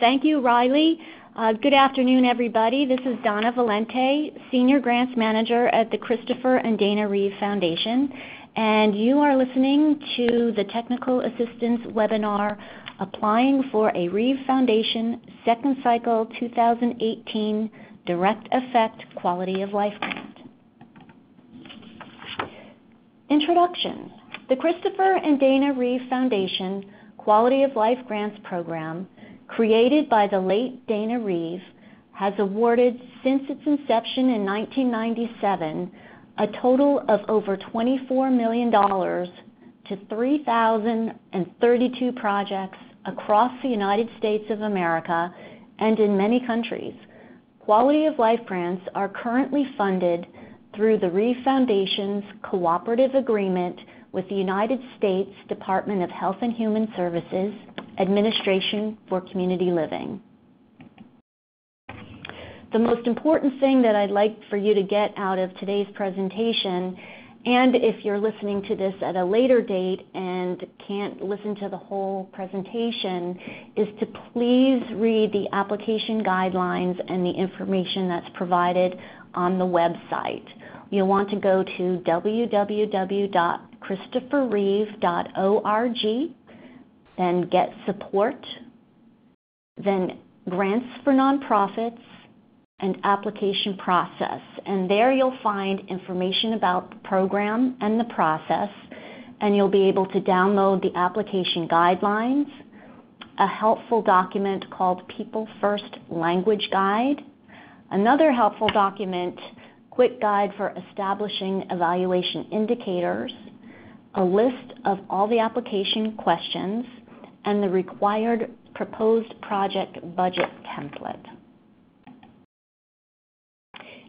Thank you, Riley. Uh, good afternoon, everybody. This is Donna Valente, Senior Grants Manager at the Christopher and Dana Reeve Foundation, and you are listening to the Technical Assistance webinar, Applying for a Reeve Foundation Second Cycle 2018 Direct Effect Quality of Life Grant. Introduction. The Christopher and Dana Reeve Foundation Quality of Life Grants Program, created by the late Dana Reeve, has awarded, since its inception in 1997, a total of over $24 million to 3,032 projects across the United States of America and in many countries. Quality of Life grants are currently funded through the Reeve Foundation's cooperative agreement with the United States Department of Health and Human Services Administration for Community Living. The most important thing that I'd like for you to get out of today's presentation, and if you're listening to this at a later date and can't listen to the whole presentation, is to please read the application guidelines and the information that's provided on the website. You'll want to go to www.christopherreeve.org, then Get Support, then Grants for Nonprofits, and Application Process. And there you'll find information about the program and the process, and you'll be able to download the application guidelines, a helpful document called People First Language Guide, another helpful document, Quick Guide for Establishing Evaluation Indicators, a list of all the application questions, and the required proposed project budget template.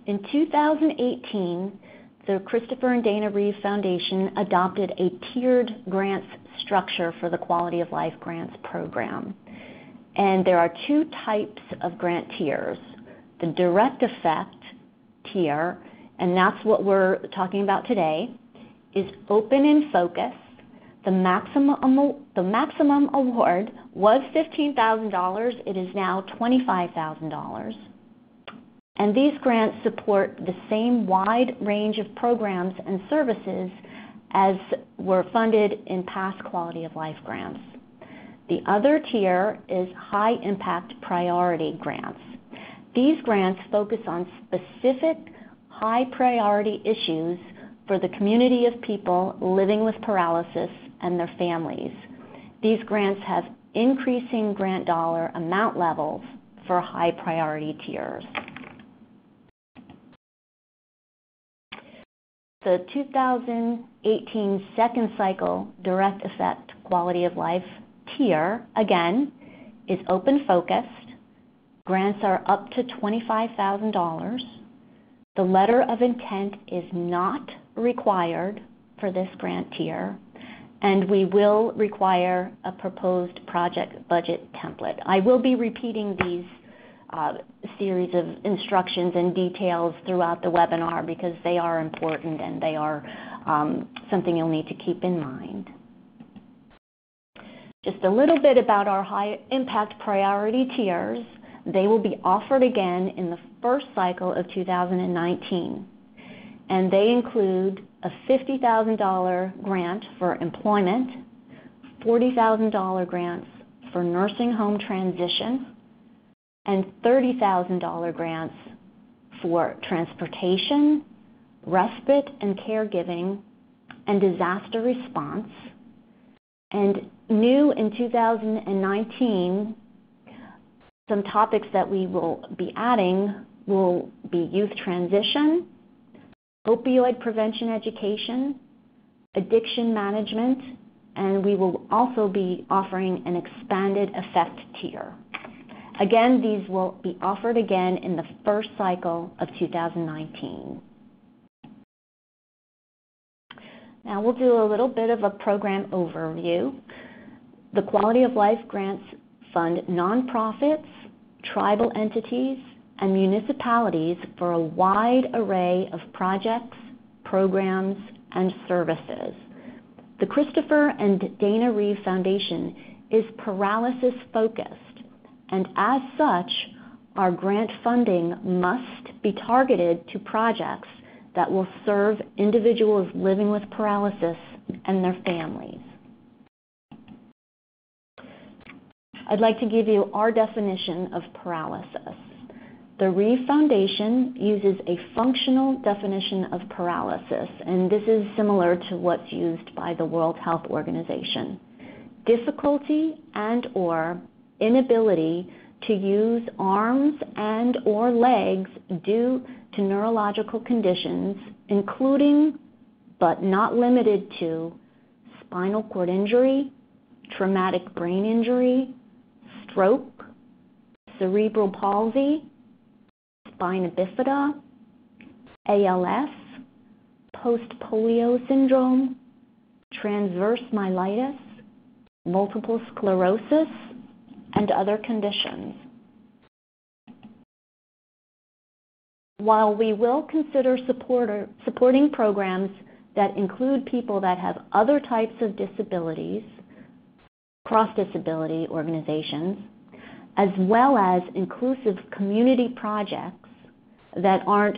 In 2018, the Christopher and Dana Reeve Foundation adopted a tiered grants structure for the Quality of Life Grants Program. And there are two types of grant tiers. The direct effect tier, and that's what we're talking about today, is open and focused. The maximum, um, the maximum award was $15,000. It is now $25,000. And these grants support the same wide range of programs and services as were funded in past quality of life grants. The other tier is high impact priority grants. These grants focus on specific high priority issues for the community of people living with paralysis and their families. These grants have increasing grant dollar amount levels for high priority tiers. The 2018 second cycle direct effect quality of life tier, again, is open focused. Grants are up to $25,000. The letter of intent is not required for this grant tier, and we will require a proposed project budget template. I will be repeating these uh, series of instructions and details throughout the webinar because they are important and they are um, something you'll need to keep in mind. Just a little bit about our high impact priority tiers. They will be offered again in the first cycle of 2019. And they include a $50,000 grant for employment, $40,000 grants for nursing home transition, and $30,000 grants for transportation, respite and caregiving, and disaster response. And new in 2019, some topics that we will be adding will be youth transition, opioid prevention education, addiction management, and we will also be offering an expanded effect tier. Again, these will be offered again in the first cycle of 2019. Now we'll do a little bit of a program overview. The Quality of Life Grants fund nonprofits, tribal entities, and municipalities for a wide array of projects, programs, and services. The Christopher and Dana Reeve Foundation is paralysis focused and as such, our grant funding must be targeted to projects that will serve individuals living with paralysis and their families. I'd like to give you our definition of paralysis. The Reeve Foundation uses a functional definition of paralysis, and this is similar to what's used by the World Health Organization. Difficulty and/or inability to use arms and/or legs due to neurological conditions, including, but not limited to, spinal cord injury, traumatic brain injury, stroke, cerebral palsy, spina bifida, ALS, post-polio syndrome, transverse myelitis, multiple sclerosis, and other conditions. While we will consider supporting programs that include people that have other types of disabilities, cross-disability organizations, as well as inclusive community projects that aren't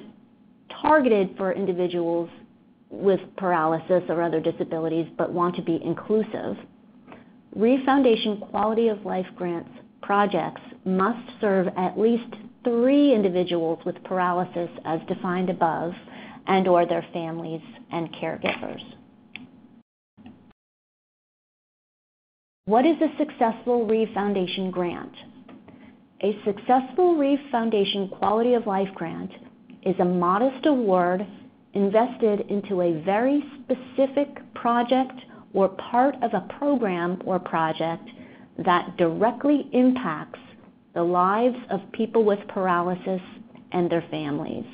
targeted for individuals with paralysis or other disabilities but want to be inclusive, Reeve Foundation Quality of Life Grants projects must serve at least three individuals with paralysis as defined above and/or their families and caregivers. What is a successful Reeve Foundation grant? A successful Reeve Foundation Quality of Life grant is a modest award invested into a very specific project or part of a program or project that directly impacts the lives of people with paralysis and their families.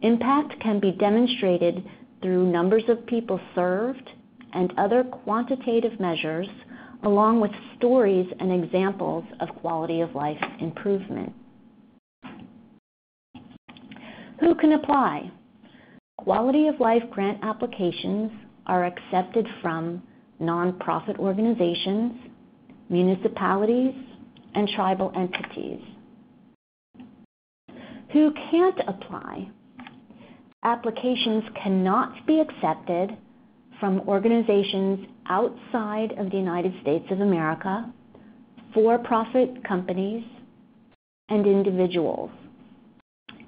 Impact can be demonstrated through numbers of people served and other quantitative measures, along with stories and examples of quality of life improvement. Who can apply? Quality of life grant applications are accepted from nonprofit organizations, municipalities, and tribal entities. Who can't apply? Applications cannot be accepted from organizations outside of the United States of America, for-profit companies, and individuals.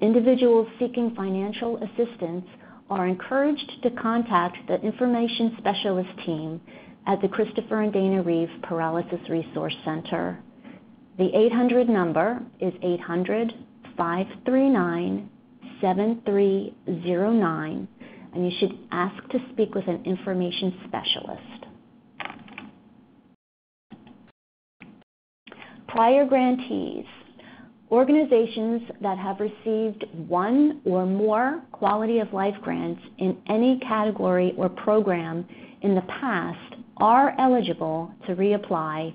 Individuals seeking financial assistance are encouraged to contact the information specialist team at the Christopher and Dana Reeve Paralysis Resource Center. The 800 number is 800-539-7309, and you should ask to speak with an information specialist. Prior grantees. Organizations that have received one or more quality of life grants in any category or program in the past are eligible to reapply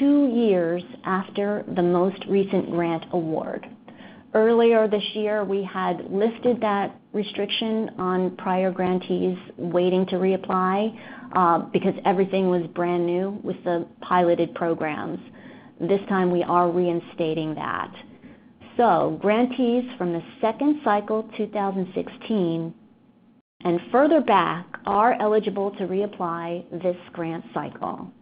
two years after the most recent grant award. Earlier this year, we had lifted that restriction on prior grantees waiting to reapply uh, because everything was brand new with the piloted programs. This time, we are reinstating that. So grantees from the second cycle 2016 and further back are eligible to reapply this grant cycle.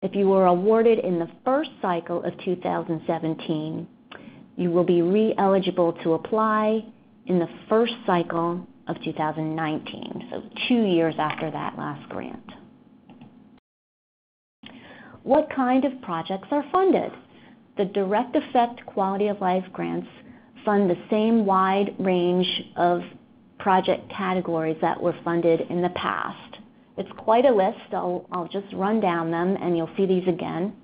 If you were awarded in the first cycle of 2017, you will be re-eligible to apply in the first cycle of 2019, so two years after that last grant. What kind of projects are funded? The direct effect quality of life grants fund the same wide range of project categories that were funded in the past. It's quite a list. I'll just run down them, and you'll see these again.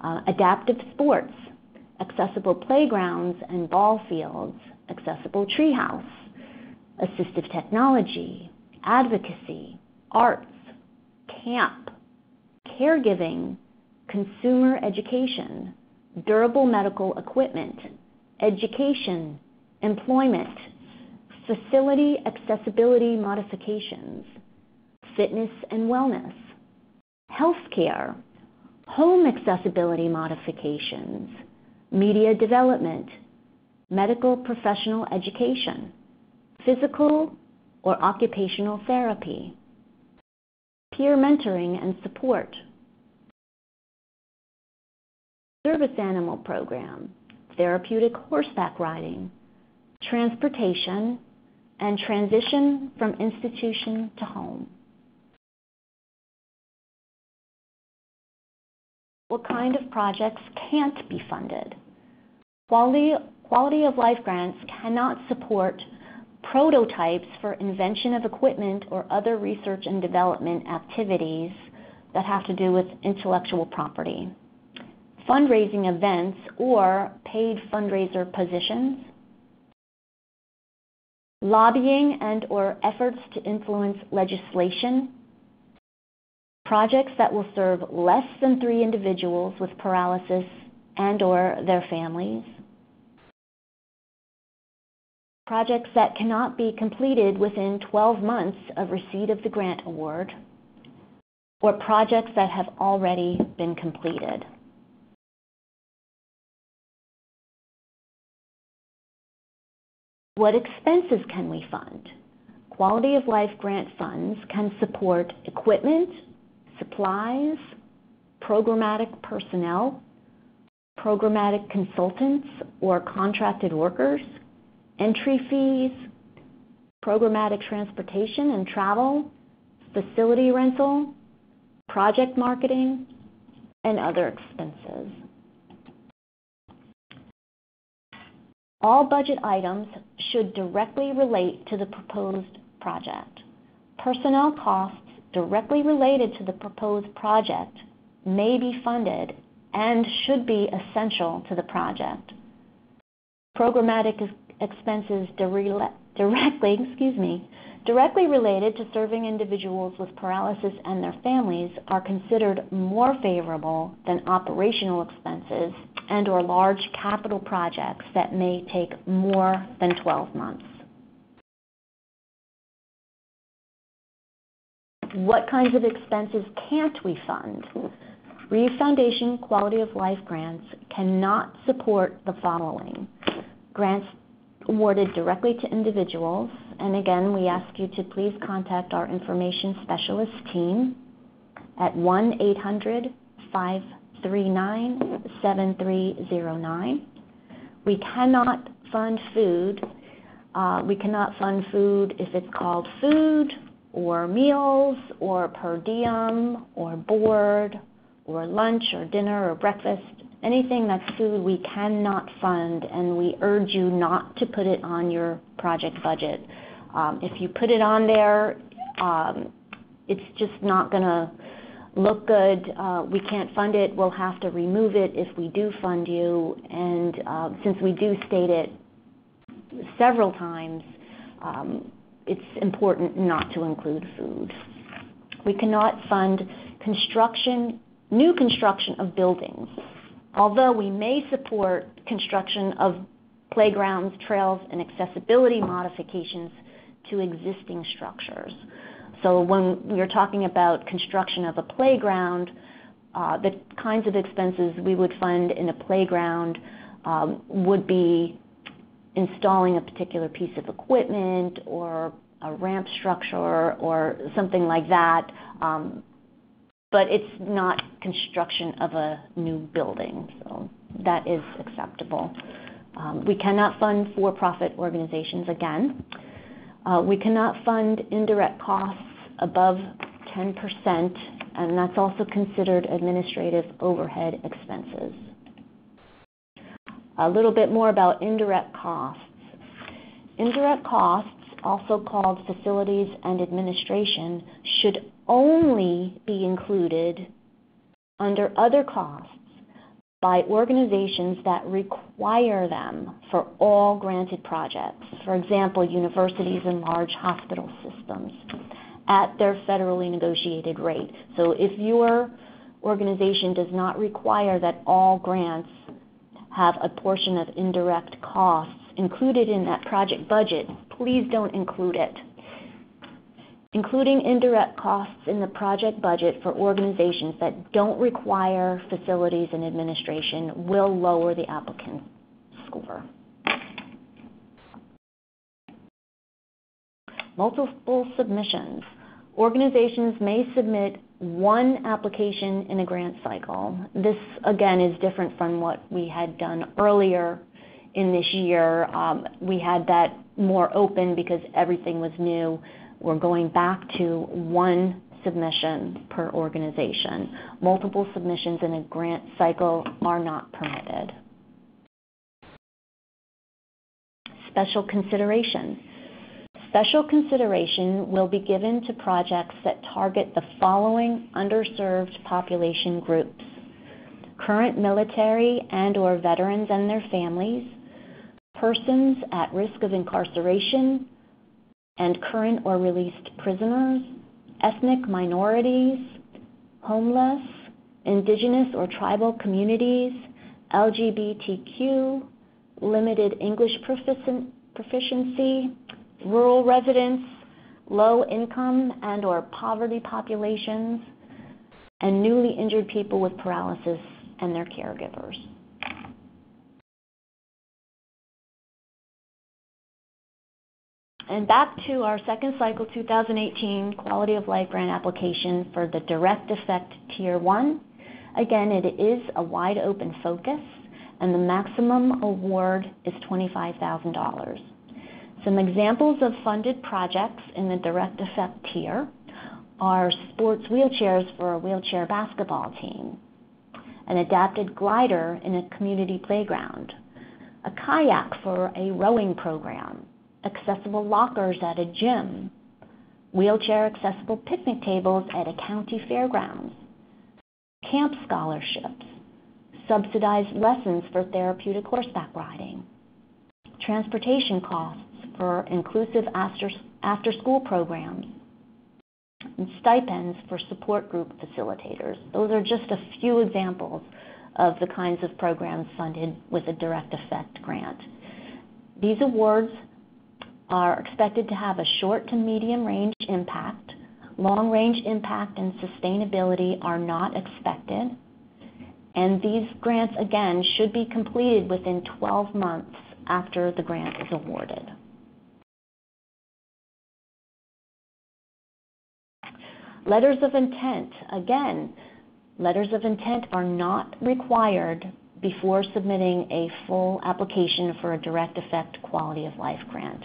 Uh, adaptive sports, accessible playgrounds and ball fields, accessible treehouse, assistive technology, advocacy, arts, camp, caregiving, consumer education, durable medical equipment, education, employment, facility accessibility modifications, fitness and wellness, healthcare, home accessibility modifications, media development, medical professional education, physical or occupational therapy, peer mentoring and support, service animal program, therapeutic horseback riding, transportation, and transition from institution to home. What kind of projects can't be funded? Quality, quality of life grants cannot support prototypes for invention of equipment or other research and development activities that have to do with intellectual property, fundraising events or paid fundraiser positions, lobbying and or efforts to influence legislation, projects that will serve less than three individuals with paralysis and or their families, projects that cannot be completed within 12 months of receipt of the grant award, or projects that have already been completed. What expenses can we fund? Quality of life grant funds can support equipment, supplies, programmatic personnel, programmatic consultants or contracted workers, entry fees, programmatic transportation and travel, facility rental, project marketing, and other expenses. All budget items should directly relate to the proposed project. Personnel costs directly related to the proposed project may be funded and should be essential to the project. Programmatic expenses directly, excuse me, directly related to serving individuals with paralysis and their families are considered more favorable than operational expenses and/or large capital projects that may take more than 12 months. What kinds of expenses can't we fund? Reeve Foundation Quality of Life grants cannot support the following. Grants awarded directly to individuals, and again, we ask you to please contact our information specialist team at 1-800-539-7309. We cannot fund food. Uh, we cannot fund food if it's called food or meals or per diem or board or lunch or dinner or breakfast anything that's food we cannot fund, and we urge you not to put it on your project budget. Um, if you put it on there, um, it's just not going to look good. Uh, we can't fund it. We'll have to remove it if we do fund you. And uh, since we do state it several times, um, it's important not to include food. We cannot fund construction, new construction of buildings although we may support construction of playgrounds, trails, and accessibility modifications to existing structures. So when we are talking about construction of a playground, uh, the kinds of expenses we would fund in a playground um, would be installing a particular piece of equipment or a ramp structure or something like that. Um, but it's not construction of a new building, so that is acceptable. Um, we cannot fund for-profit organizations again. Uh, we cannot fund indirect costs above 10%, and that's also considered administrative overhead expenses. A little bit more about indirect costs. Indirect costs, also called facilities and administration, should only be included under other costs by organizations that require them for all granted projects. For example, universities and large hospital systems at their federally negotiated rate. So if your organization does not require that all grants have a portion of indirect costs included in that project budget, please don't include it. Including indirect costs in the project budget for organizations that don't require facilities and administration will lower the applicant score. Multiple submissions. Organizations may submit one application in a grant cycle. This, again, is different from what we had done earlier in this year. Um, we had that more open because everything was new. We're going back to one submission per organization. Multiple submissions in a grant cycle are not permitted. Special consideration. Special consideration will be given to projects that target the following underserved population groups: current military and/or veterans and their families, persons at risk of incarceration and current or released prisoners, ethnic minorities, homeless, indigenous or tribal communities, LGBTQ, limited English proficiency, rural residents, low-income and/or poverty populations, and newly injured people with paralysis and their caregivers. And back to our second cycle 2018 Quality of Life Grant application for the Direct Effect Tier 1. Again, it is a wide-open focus, and the maximum award is $25,000. Some examples of funded projects in the Direct Effect tier are sports wheelchairs for a wheelchair basketball team, an adapted glider in a community playground, a kayak for a rowing program, accessible lockers at a gym, wheelchair-accessible picnic tables at a county fairgrounds, camp scholarships, subsidized lessons for therapeutic horseback riding, transportation costs for inclusive after-school programs, and stipends for support group facilitators. Those are just a few examples of the kinds of programs funded with a Direct Effect grant. These awards are expected to have a short to medium-range impact. Long-range impact and sustainability are not expected, and these grants, again, should be completed within 12 months after the grant is awarded. Letters of intent. Again, letters of intent are not required before submitting a full application for a Direct Effect Quality of Life grant.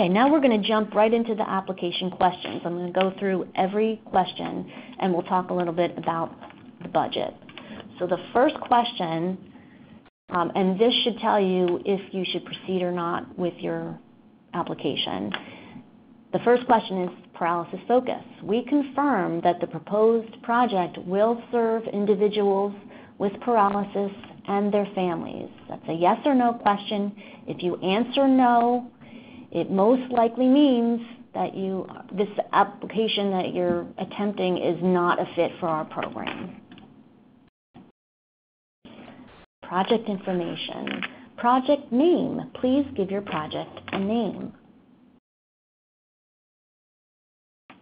Okay, now we're going to jump right into the application questions. I'm going to go through every question, and we'll talk a little bit about the budget. So the first question, um, and this should tell you if you should proceed or not with your application. The first question is paralysis focus. We confirm that the proposed project will serve individuals with paralysis and their families. That's a yes or no question. If you answer no, it most likely means that you, this application that you're attempting is not a fit for our program. Project information. Project name. Please give your project a name.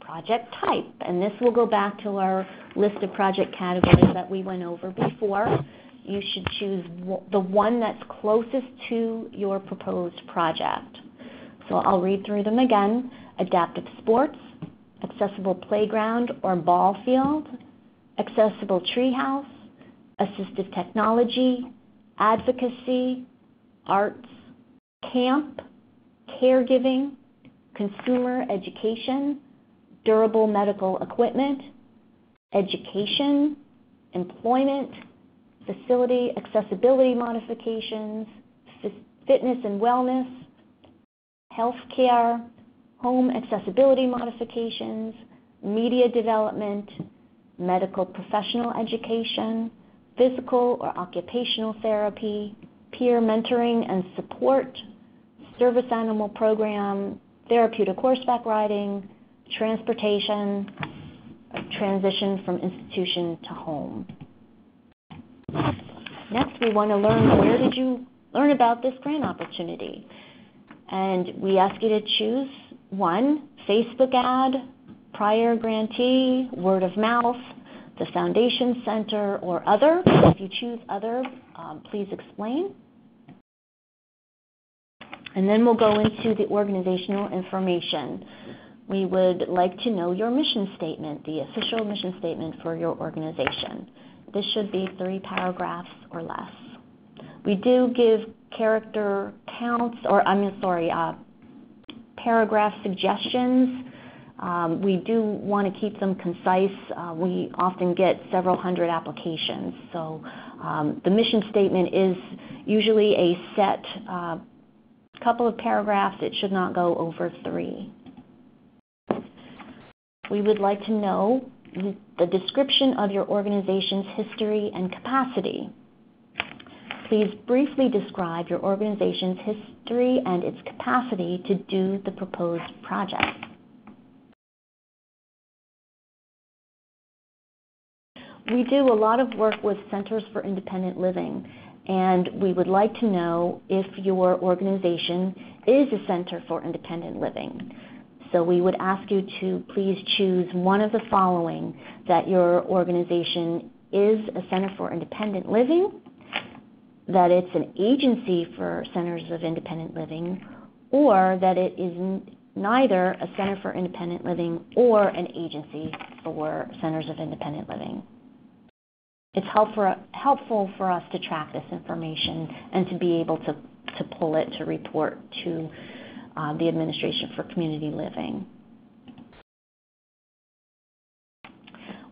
Project type, and this will go back to our list of project categories that we went over before. You should choose the one that's closest to your proposed project. So I'll read through them again. Adaptive sports, accessible playground or ball field, accessible treehouse, assistive technology, advocacy, arts, camp, caregiving, consumer education, durable medical equipment, education, employment, facility accessibility modifications, fitness and wellness, healthcare, home accessibility modifications, media development, medical professional education, physical or occupational therapy, peer mentoring and support, service animal program, therapeutic horseback riding, transportation, transition from institution to home. Next, we want to learn where did you learn about this grant opportunity. And we ask you to choose one Facebook ad, prior grantee, word of mouth, the foundation center, or other. If you choose other, um, please explain. And then we'll go into the organizational information. We would like to know your mission statement, the official mission statement for your organization. This should be three paragraphs or less. We do give character counts, or I'm sorry, uh, paragraph suggestions. Um, we do want to keep them concise. Uh, we often get several hundred applications. So um, the mission statement is usually a set uh, couple of paragraphs. It should not go over three. We would like to know the description of your organization's history and capacity. Please briefly describe your organization's history and its capacity to do the proposed project. We do a lot of work with Centers for Independent Living, and we would like to know if your organization is a center for independent living. So we would ask you to please choose one of the following that your organization is a center for independent living, that it's an agency for centers of independent living, or that it is neither a center for independent living or an agency for centers of independent living. It's helpful for us to track this information and to be able to, to pull it to report to uh, the Administration for Community Living.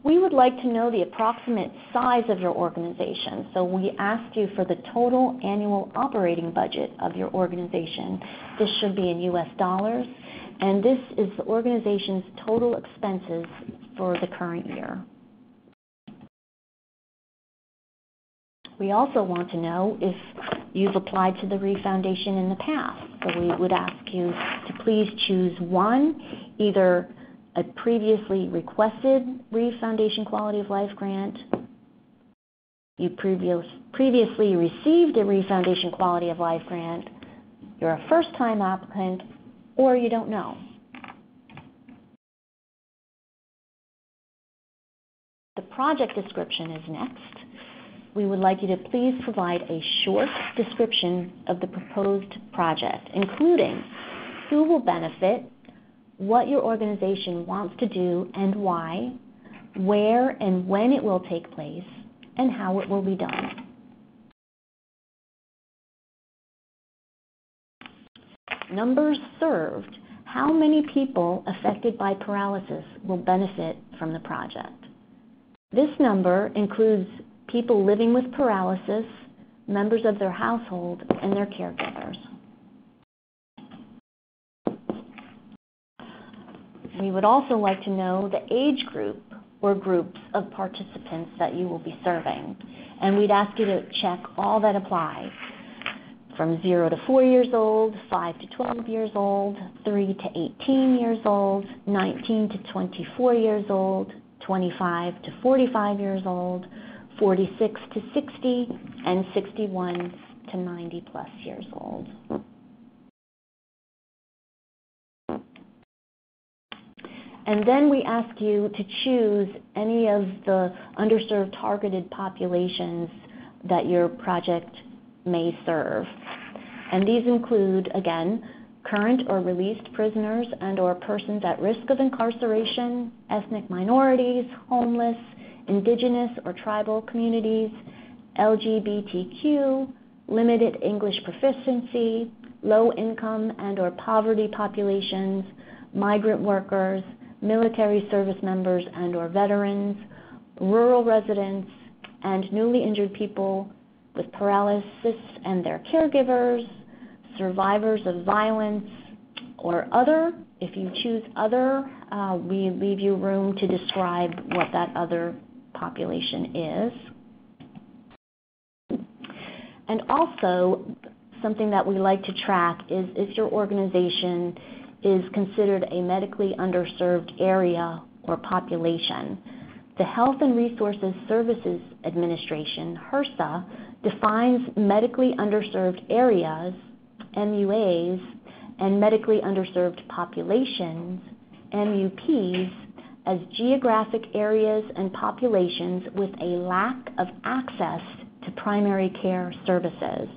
We would like to know the approximate size of your organization. So we asked you for the total annual operating budget of your organization. This should be in US dollars, and this is the organization's total expenses for the current year. We also want to know if you've applied to the Reeve Foundation in the past. So we would ask you to please choose one, either a previously requested Reeve Foundation Quality of Life grant, you previous, previously received a Reeve Foundation Quality of Life grant, you're a first-time applicant, or you don't know. The project description is next. We would like you to please provide a short description of the proposed project, including who will benefit, what your organization wants to do and why, where and when it will take place, and how it will be done. Numbers served. How many people affected by paralysis will benefit from the project? This number includes people living with paralysis, members of their household, and their caregivers. We would also like to know the age group or groups of participants that you will be serving. And we'd ask you to check all that apply from 0 to 4 years old, 5 to 12 years old, 3 to 18 years old, 19 to 24 years old, 25 to 45 years old, 46 to 60, and 61 to 90 plus years old. And then we ask you to choose any of the underserved targeted populations that your project may serve. And these include, again, current or released prisoners and or persons at risk of incarceration, ethnic minorities, homeless, indigenous or tribal communities, LGBTQ, limited English proficiency, low income and or poverty populations, migrant workers, military service members and or veterans, rural residents, and newly injured people with paralysis and their caregivers, survivors of violence, or other. If you choose other, uh, we leave you room to describe what that other population is. And also, something that we like to track is if your organization is considered a medically underserved area or population. The Health and Resources Services Administration, HRSA, defines medically underserved areas, MUAs, and medically underserved populations, MUPs, as geographic areas and populations with a lack of access to primary care services.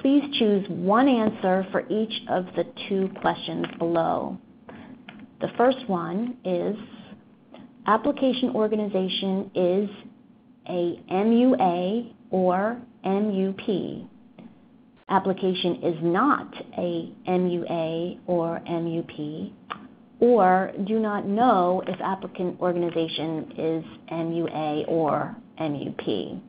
Please choose one answer for each of the two questions below. The first one is, application organization is a MUA or MUP. Application is not a MUA or MUP, or do not know if applicant organization is MUA or MUP.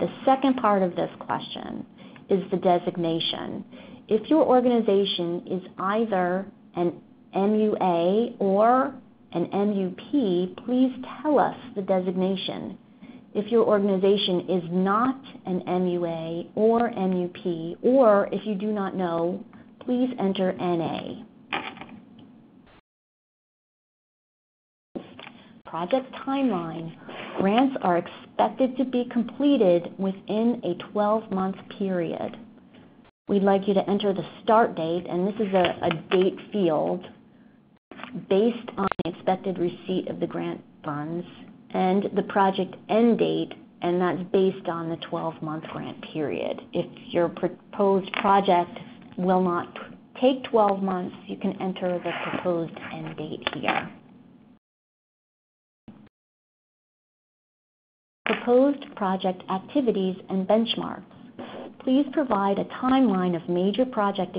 The second part of this question is the designation. If your organization is either an MUA or an MUP, please tell us the designation. If your organization is not an MUA or MUP, or if you do not know, please enter NA. Project timeline. Grants are expected to be completed within a 12-month period. We'd like you to enter the start date, and this is a date field based on the expected receipt of the grant funds, and the project end date, and that's based on the 12-month grant period. If your proposed project will not take 12 months, you can enter the proposed end date here. Proposed project activities and benchmarks. Please provide a timeline of major project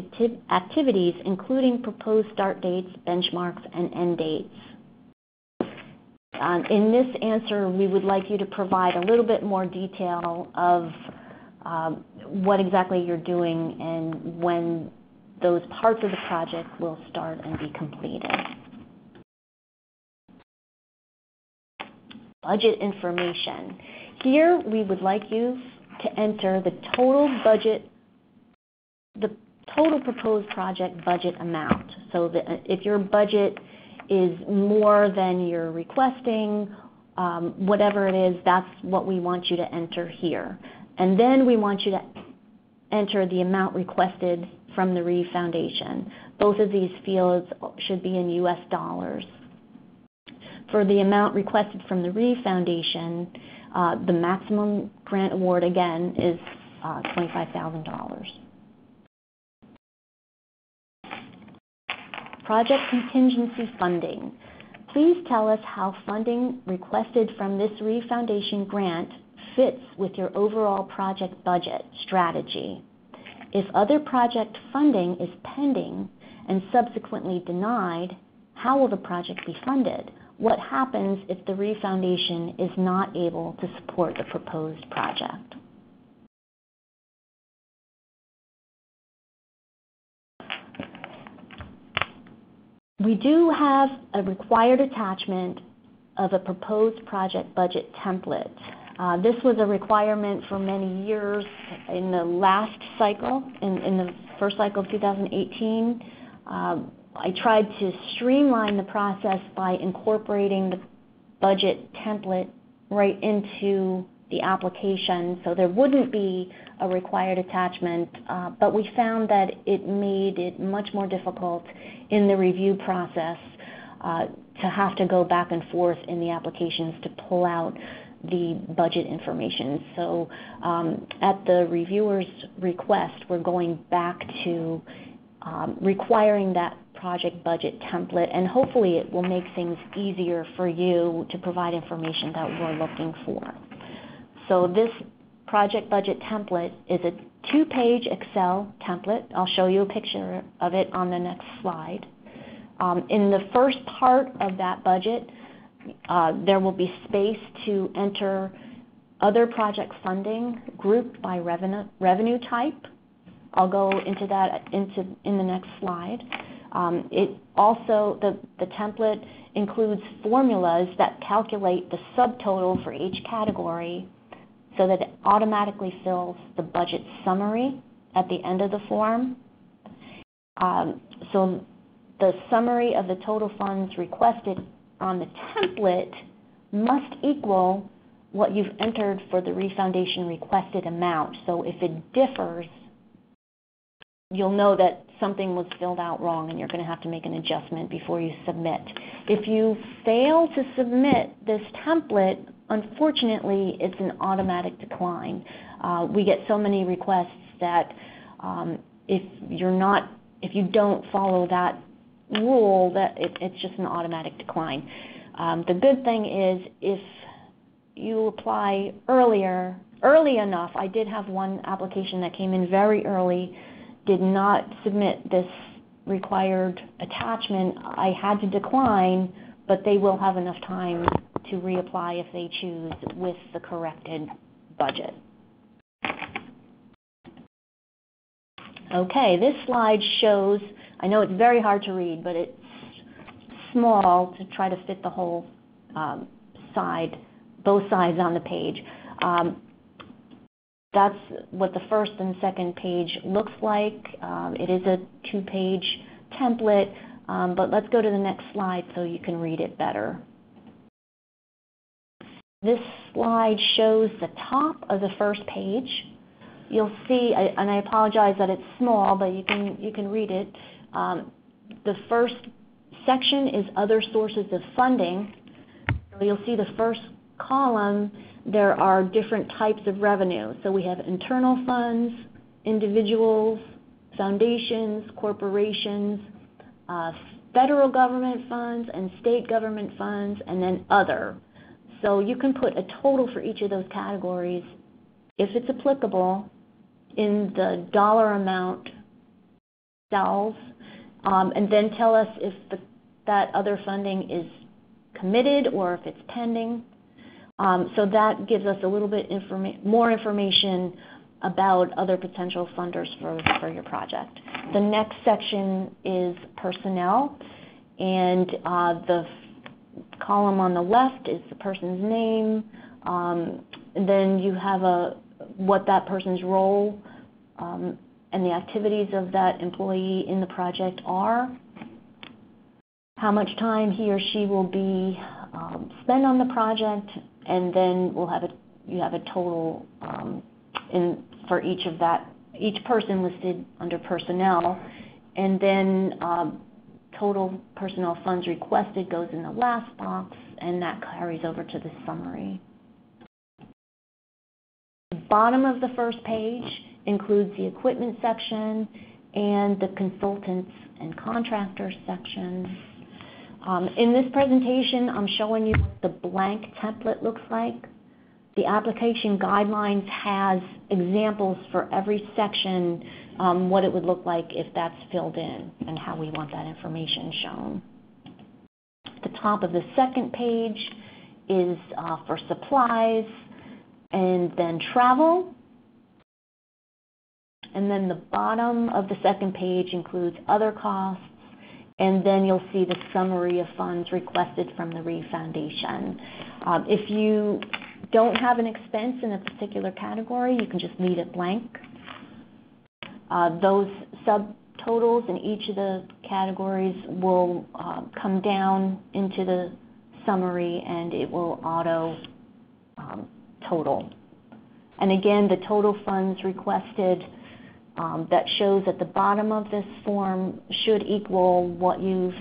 activities, including proposed start dates, benchmarks, and end dates. Um, in this answer, we would like you to provide a little bit more detail of um, what exactly you're doing and when those parts of the project will start and be completed. Budget information. Here, we would like you to enter the total budget, the total proposed project budget amount. So that if your budget is more than you're requesting, um, whatever it is, that's what we want you to enter here. And then we want you to enter the amount requested from the Reeve Foundation. Both of these fields should be in US dollars. For the amount requested from the Reeve Foundation, uh, the maximum grant award, again, is uh, $25,000. Project contingency funding. Please tell us how funding requested from this Reeve Foundation grant fits with your overall project budget strategy. If other project funding is pending and subsequently denied, how will the project be funded? What happens if the Reeve Foundation is not able to support the proposed project? We do have a required attachment of a proposed project budget template. Uh, this was a requirement for many years in the last cycle, in the first cycle of 2018. Um, I tried to streamline the process by incorporating the budget template right into the application, so there wouldn't be a required attachment, uh, but we found that it made it much more difficult in the review process uh, to have to go back and forth in the applications to pull out the budget information. So, um, at the reviewer's request, we're going back to um, requiring that project budget template, and hopefully, it will make things easier for you to provide information that we're looking for. So this project budget template is a two-page Excel template. I'll show you a picture of it on the next slide. Um, in the first part of that budget, uh, there will be space to enter other project funding grouped by revenue type. I'll go into that into, in the next slide. Um, it also, the template includes formulas that calculate the subtotal for each category so that it automatically fills the budget summary at the end of the form. Um, so the summary of the total funds requested on the template must equal what you've entered for the Reeve Foundation requested amount. So if it differs you'll know that something was filled out wrong and you're going to have to make an adjustment before you submit. If you fail to submit this template, unfortunately, it's an automatic decline. Uh, we get so many requests that um, if you're not, if you don't follow that rule, that it, it's just an automatic decline. Um, the good thing is if you apply earlier, early enough, I did have one application that came in very early did not submit this required attachment, I had to decline, but they will have enough time to reapply if they choose with the corrected budget. Okay, this slide shows, I know it's very hard to read, but it's small to try to fit the whole um, side, both sides on the page. Um, that's what the first and second page looks like. Um, it is a two-page template, um, but let's go to the next slide so you can read it better. This slide shows the top of the first page. You'll see, and I apologize that it's small, but you can, you can read it. Um, the first section is other sources of funding. You'll see the first column there are different types of revenue. So we have internal funds, individuals, foundations, corporations, uh, federal government funds, and state government funds, and then other. So you can put a total for each of those categories, if it's applicable, in the dollar amount cells, um, and then tell us if the, that other funding is committed or if it's pending. Um, so that gives us a little bit more information about other potential funders for your project. The next section is personnel, and uh, the column on the left is the person's name. Um, then you have a what that person's role um, and the activities of that employee in the project are, how much time he or she will be spend on the project, and then we'll have a you have a total um, in for each of that each person listed under personnel, and then um, total personnel funds requested goes in the last box, and that carries over to the summary. The bottom of the first page includes the equipment section and the consultants and contractors section. Um, in this presentation, I'm showing you what the blank template looks like. The application guidelines has examples for every section, um, what it would look like if that's filled in and how we want that information shown. The top of the second page is uh, for supplies and then travel. And then the bottom of the second page includes other costs and then you'll see the summary of funds requested from the Reeve Foundation. Um, if you don't have an expense in a particular category, you can just leave it blank. Uh, those subtotals in each of the categories will uh, come down into the summary, and it will auto um, total. And again, the total funds requested um, that shows at the bottom of this form should equal what you've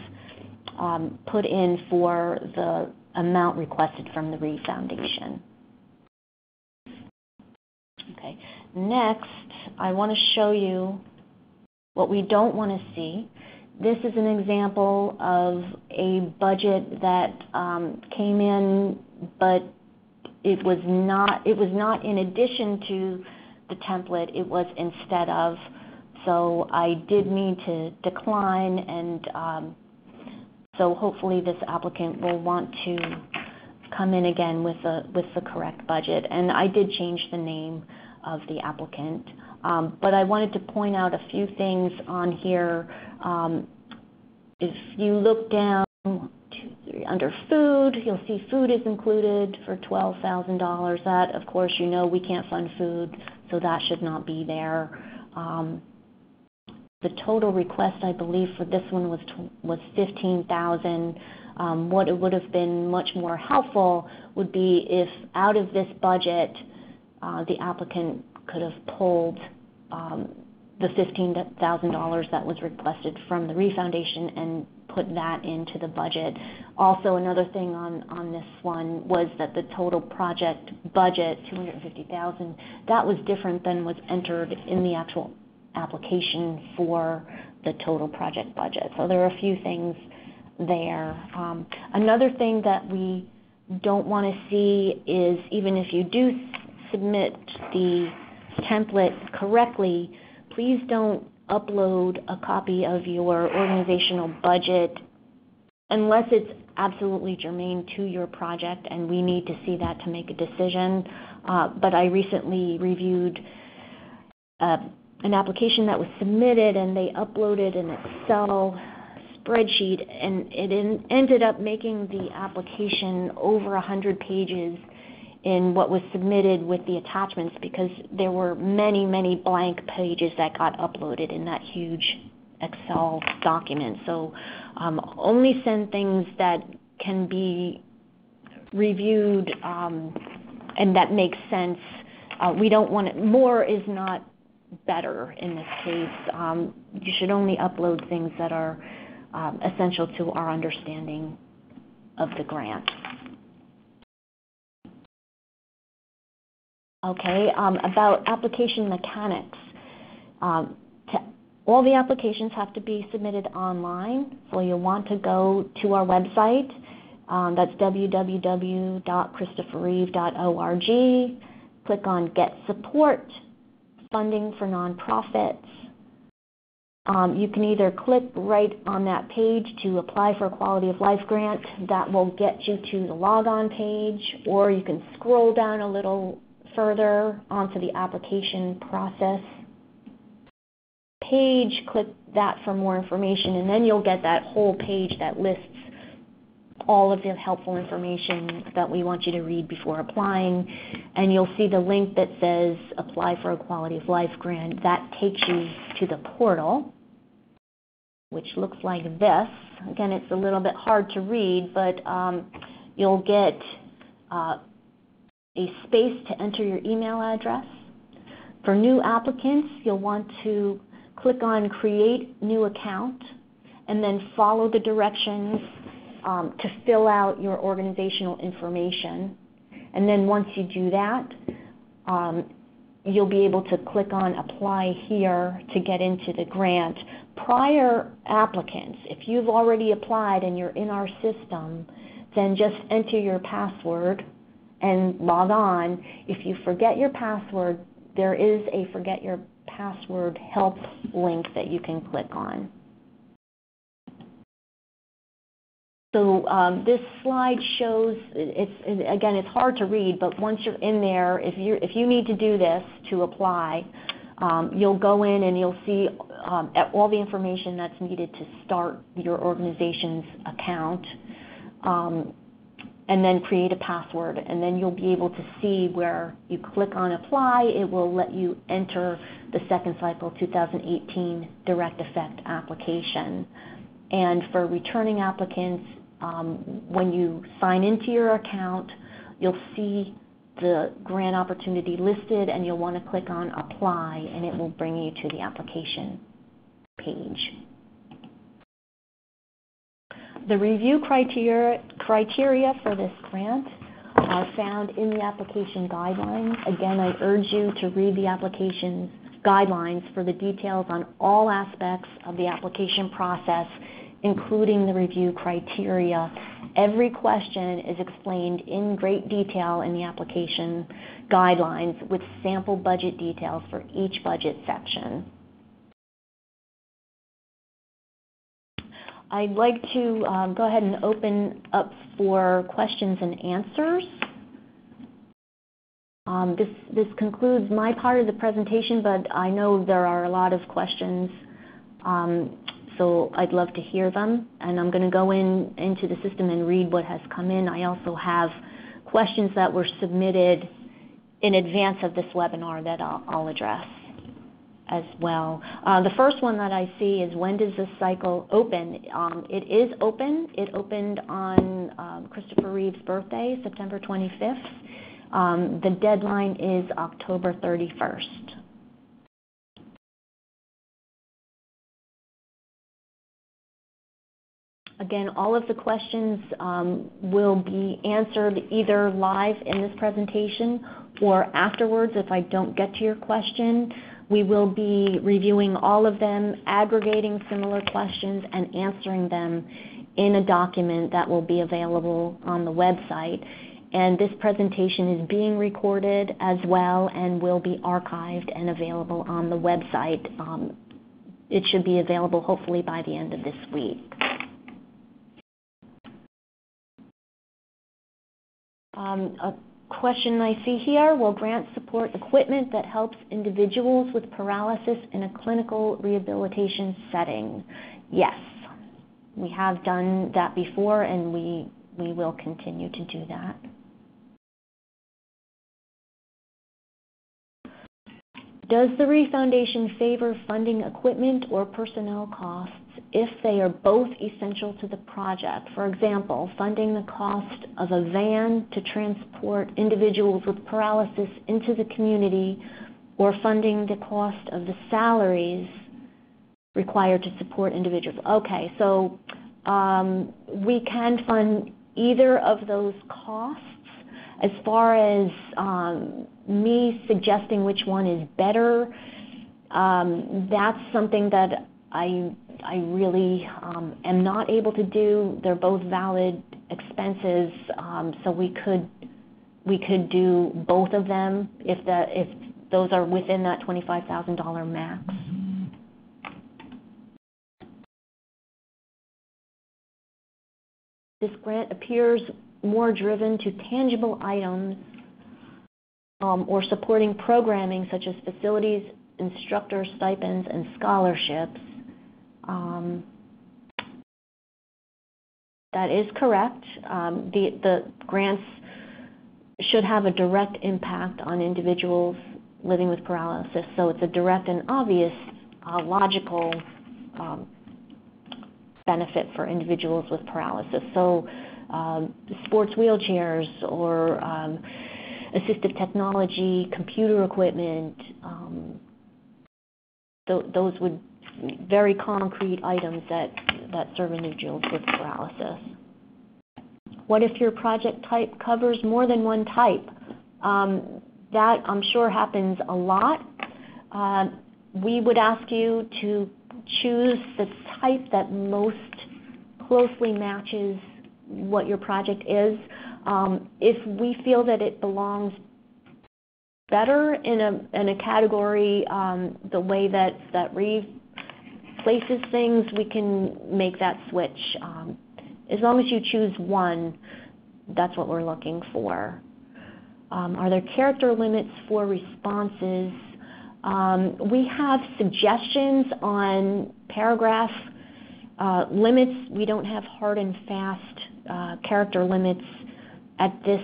um, put in for the amount requested from the Reeve Foundation. Okay. Next, I want to show you what we don't want to see. This is an example of a budget that um, came in, but it was not it was not in addition to the template, it was instead of. So I did need to decline, and um, so hopefully this applicant will want to come in again with the with the correct budget. And I did change the name of the applicant, um, but I wanted to point out a few things on here. Um, if you look down under food, you'll see food is included for $12,000. That, of course, you know we can't fund food, so that should not be there. Um, the total request, I believe, for this one was was 15,000. Um, what it would have been much more helpful would be if out of this budget, uh, the applicant could have pulled um, the $15,000 that was requested from the Reeve Foundation and put that into the budget. Also, another thing on on this one was that the total project budget, 250,000, that was different than was entered in the actual application for the total project budget. So there are a few things there. Um, another thing that we don't want to see is even if you do submit the template correctly, please don't upload a copy of your organizational budget unless it's absolutely germane to your project, and we need to see that to make a decision. Uh, but I recently reviewed uh, an application that was submitted, and they uploaded an Excel spreadsheet, and it ended up making the application over 100 pages in what was submitted with the attachments because there were many, many blank pages that got uploaded in that huge Excel document. So um, only send things that can be reviewed um, and that makes sense. Uh, we don't want it. More is not better in this case. Um, you should only upload things that are essential to our understanding of the grant. Okay. Um, about application mechanics. Um, all the applications have to be submitted online, so you'll want to go to our website. Um, that's www.christopherreeve.org. Click on Get Support, Funding for Nonprofits. You can either click right on that page to apply for a quality of life grant. That will get you to the logon page, or you can scroll down a little further onto the application process page. Click that for more information, and then you'll get that whole page that lists all of the helpful information that we want you to read before applying. And you'll see the link that says Apply for a Quality of Life Grant. That takes you to the portal, which looks like this. Again, it's a little bit hard to read, but um, you'll get uh, a space to enter your email address. For new applicants, you'll want to click on Create New Account and then follow the directions um, to fill out your organizational information. And then once you do that, um, you'll be able to click on Apply Here to get into the grant. Prior applicants, if you've already applied and you're in our system, then just enter your password and log on. If you forget your password, there is a Forget Your Password help link that you can click on. So um, this slide shows, it's again, it's hard to read, but once you're in there, if you if you need to do this to apply, um, you'll go in and you'll see um, all the information that's needed to start your organization's account and then create a password. And then you'll be able to see where you click on Apply. It will let you enter the second cycle 2018 Direct Effect application. And for returning applicants, um, when you sign into your account, you'll see the grant opportunity listed, and you'll want to click on Apply, and it will bring you to the application page. The review criteria for this grant are found in the application guidelines. Again, I urge you to read the application guidelines for the details on all aspects of the application process, including the review criteria. Every question is explained in great detail in the application guidelines with sample budget details for each budget section. I'd like to um, go ahead and open up for questions and answers. Um, this this concludes my part of the presentation, but I know there are a lot of questions, um, so I'd love to hear them. And I'm going to go in into the system and read what has come in. I also have questions that were submitted in advance of this webinar that I'll address as well. Uh, the first one that I see is when does this cycle open? Um, it is open. It opened on um, Christopher Reeve's birthday, September 25th. Um, the deadline is October 31st. Again, all of the questions um, will be answered either live in this presentation or afterwards if I don't get to your question. We will be reviewing all of them, aggregating similar questions, and answering them in a document that will be available on the website. And this presentation is being recorded as well and will be archived and available on the website. Um, it should be available hopefully by the end of this week. Um, a question I see here, will grants support equipment that helps individuals with paralysis in a clinical rehabilitation setting? Yes. We have done that before, and we we will continue to do that. Does the Reeve Foundation favor funding equipment or personnel costs if they are both essential to the project? For example, funding the cost of a van to transport individuals with paralysis into the community or funding the cost of the salaries required to support individuals. Okay. So um, we can fund either of those costs. As far as me suggesting which one is better, that's something that I really um, am not able to do. They're both valid expenses, um, so we could we could do both of them if that if those are within that $25,000 max. This grant appears more driven to tangible items um, or supporting programming such as facilities, instructor stipends, and scholarships. Um, that is correct. Um, the grants should have a direct impact on individuals living with paralysis. So it's a direct and obvious uh, logical um, benefit for individuals with paralysis. So um sports wheelchairs or assistive technology, computer equipment, those would very concrete items that that serve individuals with paralysis. What if your project type covers more than one type? Um, that I'm sure happens a lot. Um, we would ask you to choose the type that most closely matches what your project is. Um, if we feel that it belongs better in a in a category, the way that, that Reeve places things, we can make that switch. Um, as long as you choose one, that's what we're looking for. Um, are there character limits for responses? Um, we have suggestions on paragraph uh, limits. We don't have hard and fast uh, character limits at this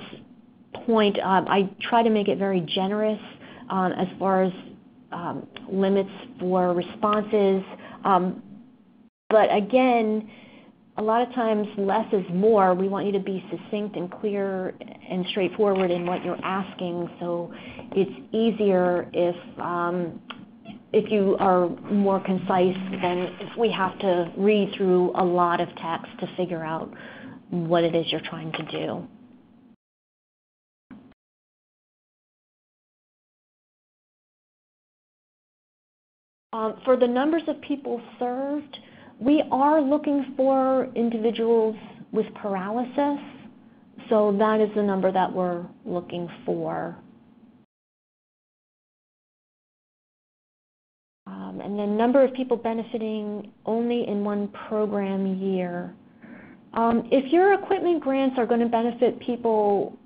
point. I try to make it very generous as far as limits for responses. Um, but again, a lot of times less is more. We want you to be succinct and clear and straightforward in what you're asking. So it's easier if um, if you are more concise than if we have to read through a lot of text to figure out what it is you're trying to do. For the numbers of people served, we are looking for individuals with paralysis, so that is the number that we're looking for. Um, and then number of people benefiting only in one program year. If your equipment grants are gonna benefit people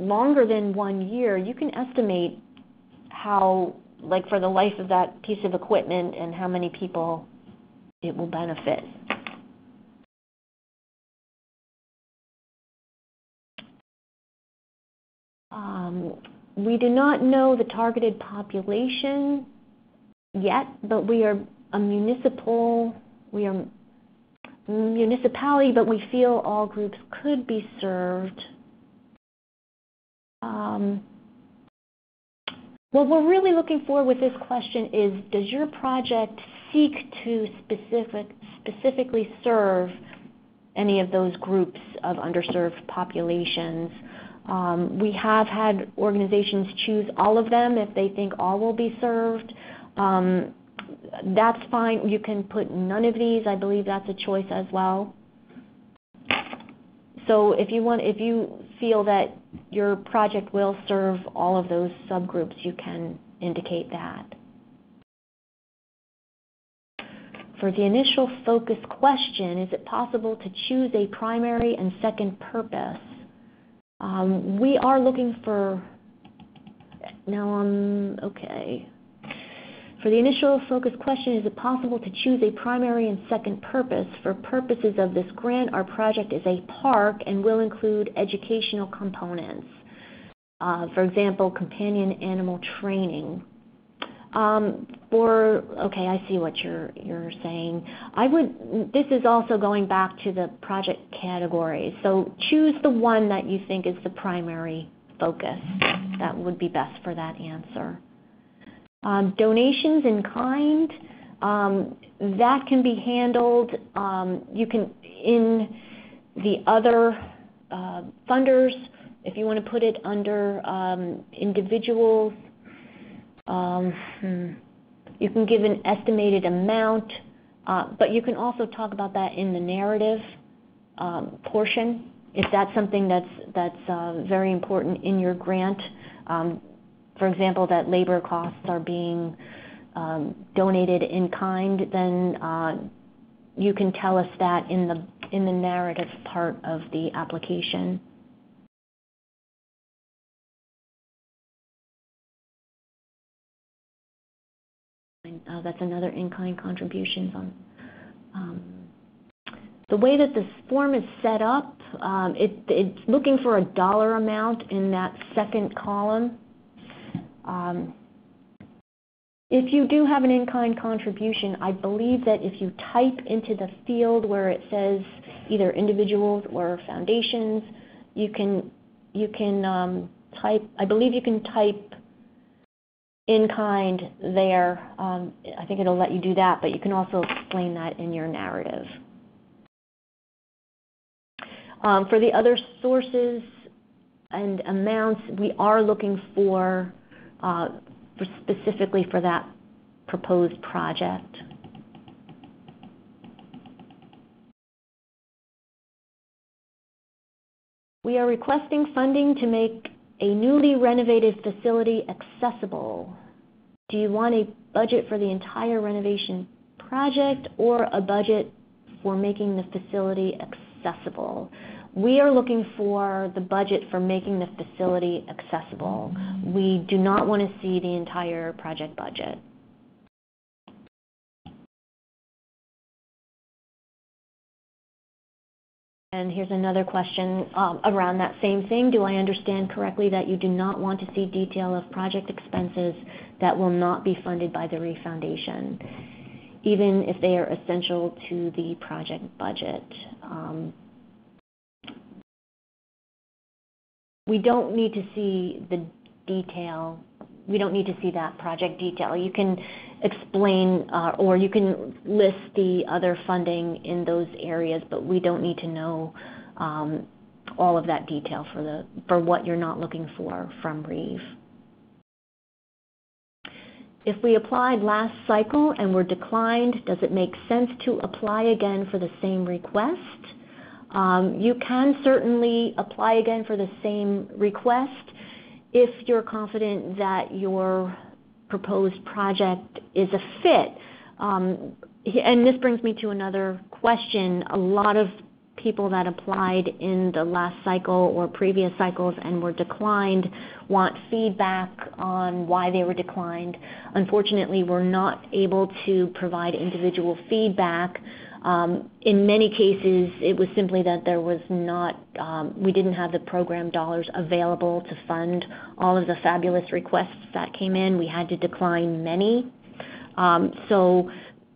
longer than one year, you can estimate how, like, for the life of that piece of equipment and how many people it will benefit. Um, we do not know the targeted population yet, but we are a municipal, we are municipality, but we feel all groups could be served. Um, What we're really looking for with this question is, does your project seek to specifically serve any of those groups of underserved populations? Um, we have had organizations choose all of them if they think all will be served. Um, that's fine. You can put none of these. I believe that's a choice as well. So if you want, if you feel that your project will serve all of those subgroups, you can indicate that. For the initial focus question, is it possible to choose a primary and second purpose? Um, we are looking for. Um, For the initial focus question, is it possible to choose a primary and second purpose? For purposes of this grant, our project is a park and will include educational components. Uh, for example, companion animal training. Um, for okay, I see what you're you're saying. I would. This is also going back to the project categories. So choose the one that you think is the primary focus. That would be best for that answer. Um, donations in kind, um, that can be handled. Um, you can in the other uh, funders, if you wanna put it under individuals, hmm, you can give an estimated amount, uh, but you can also talk about that in the narrative portion if that's something that's that's uh, very important in your grant. For example, that labor costs are being um, donated in kind, then uh, you can tell us that in the in the narrative part of the application. Uh, that's another in-kind contributions on. Um, the way that this form is set up, um, it it's looking for a dollar amount in that second column. Um, if you do have an in-kind contribution, I believe that if you type into the field where it says either individuals or foundations, you can you can um type. I believe you can type in kind there. Um, I think it'll let you do that, but you can also explain that in your narrative. Um, for the other sources and amounts, we are looking for Uh, specifically for that proposed project. We are requesting funding to make a newly renovated facility accessible. Do you want a budget for the entire renovation project or a budget for making the facility accessible? We are looking for the budget for making the facility accessible. We do not wanna see the entire project budget. And here's another question um, around that same thing. Do I understand correctly that you do not want to see detail of project expenses that will not be funded by the Reeve Foundation, even if they are essential to the project budget? Um, We don't need to see the detail. We don't need to see that project detail. You can explain uh, or you can list the other funding in those areas, but we don't need to know um, all of that detail for the, for what you're not looking for from Reeve. If we applied last cycle and were declined, does it make sense to apply again for the same request? Um, you can certainly apply again for the same request if you're confident that your proposed project is a fit. Um, and this brings me to another question. A lot of people that applied in the last cycle or previous cycles and were declined want feedback on why they were declined. Unfortunately, we're not able to provide individual feedback. Um, in many cases, it was simply that there was not, um, we didn't have the program dollars available to fund all of the fabulous requests that came in. We had to decline many. Um, so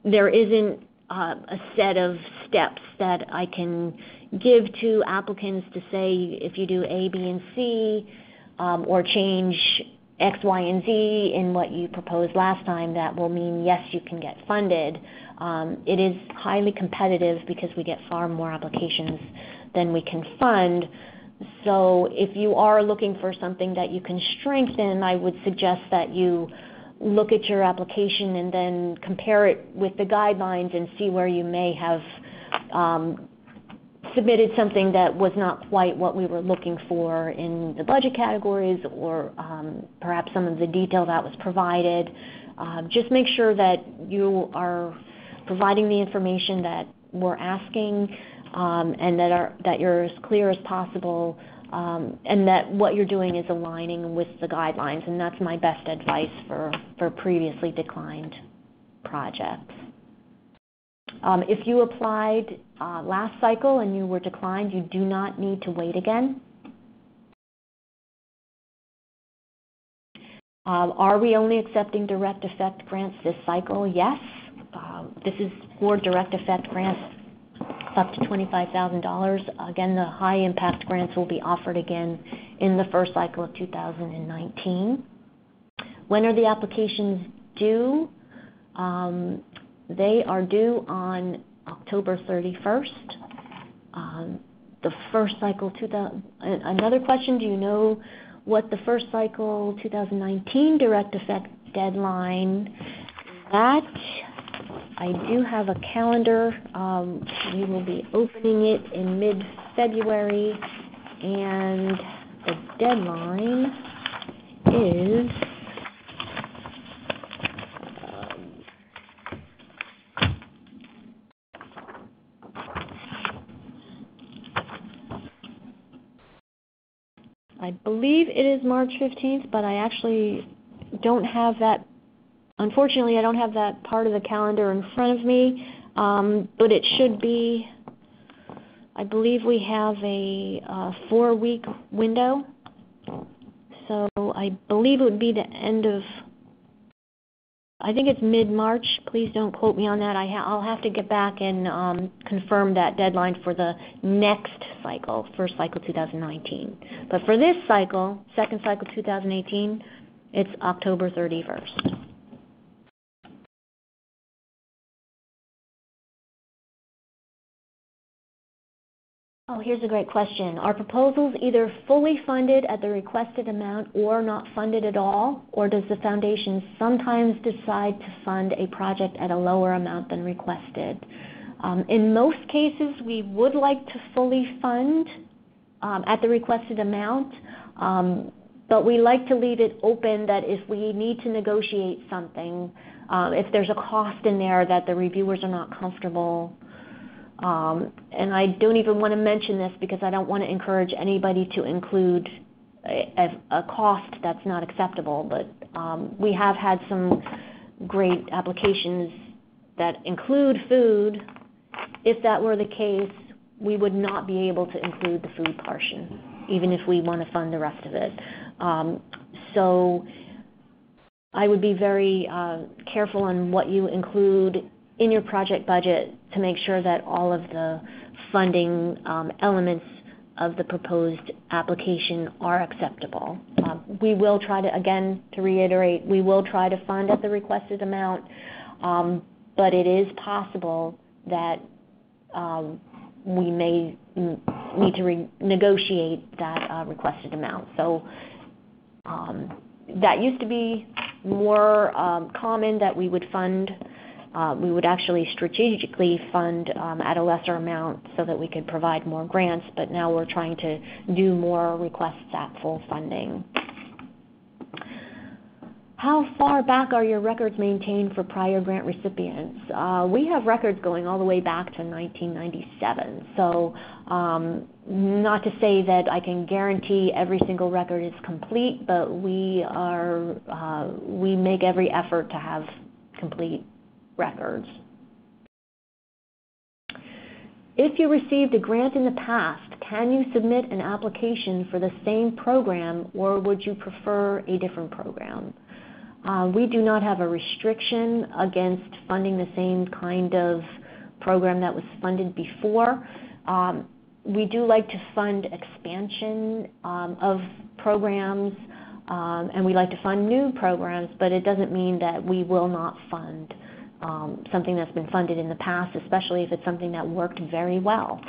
there isn't uh, a set of steps that I can give to applicants to say, if you do A, B, and C, or change X, Y, and Z in what you proposed last time, that will mean, yes, you can get funded. Um, it is highly competitive because we get far more applications than we can fund. So if you are looking for something that you can strengthen, I would suggest that you look at your application and then compare it with the guidelines and see where you may have um, submitted something that was not quite what we were looking for in the budget categories or um, perhaps some of the detail that was provided. Just make sure that you are providing the information that we're asking, um, and that you're as clear as possible, um, and that what you're doing is aligning with the guidelines. And that's my best advice for previously declined projects. Um, if you applied uh, last cycle and you were declined, you do not need to wait again. Are we only accepting direct effect grants this cycle? Yes. Um, this is for direct effect grants up to $25,000. Again, the high impact grants will be offered again in the first cycle of 2019. When are the applications due? Um, they are due on October 31st. Um, the first cycle, Another question, do you know what the first cycle 2019 direct effect deadline? That, I do have a calendar. Um, We will be opening it in mid-February, and the deadline is I believe it is March 15th, but I actually don't have that. Unfortunately, I don't have that part of the calendar in front of me. Um, but it should be. I believe we have a four-week window. So I believe it would be the end of I think it's mid-March. Please don't quote me on that. I'll have to get back and um, confirm that deadline for the next cycle, first cycle 2019. But For this cycle, second cycle 2018, it's October 31st. Oh, here's a great question. Are proposals either fully funded at the requested amount or not funded at all? Or does the foundation sometimes decide to fund a project at a lower amount than requested? Um, in most cases, we would like to fully fund um, at the requested amount. Um, but we like to leave it open that if we need to negotiate something, uh, if there's a cost in there that the reviewers are not comfortable, and I don't even want to mention this because I don't want to encourage anybody to include a cost that's not acceptable. But um, we have had some great applications that include food. If that were the case, we would not be able to include the food portion, even if we want to fund the rest of it. Um, so I would be very careful on what you include in your project budget to make sure that all of the funding um, elements of the proposed application are acceptable. Um, we will try to, again, to reiterate, we will try to fund at the requested amount, um, but it is possible that um, we may need to renegotiate that uh, requested amount. So that used to be more common that we would Uh, actually strategically fund um, at a lesser amount so that we could provide more grants, but now we're trying to do more requests at full funding. How far back are your records maintained for prior grant recipients? Uh, we have records going all the way back to 1997. So, um, Not to say that I can guarantee every single record is complete, but we are uh, we make every effort to have complete records. If you received a grant in the past, can you submit an application for the same program, or would you prefer a different program? Uh, we do not have a restriction against funding the same kind of program that was funded before. Um, we do like to fund expansion um, of programs Um, and we like to fund new programs, but it doesn't mean that we will not fund um, something that's been funded in the past, especially if it's something that worked very well.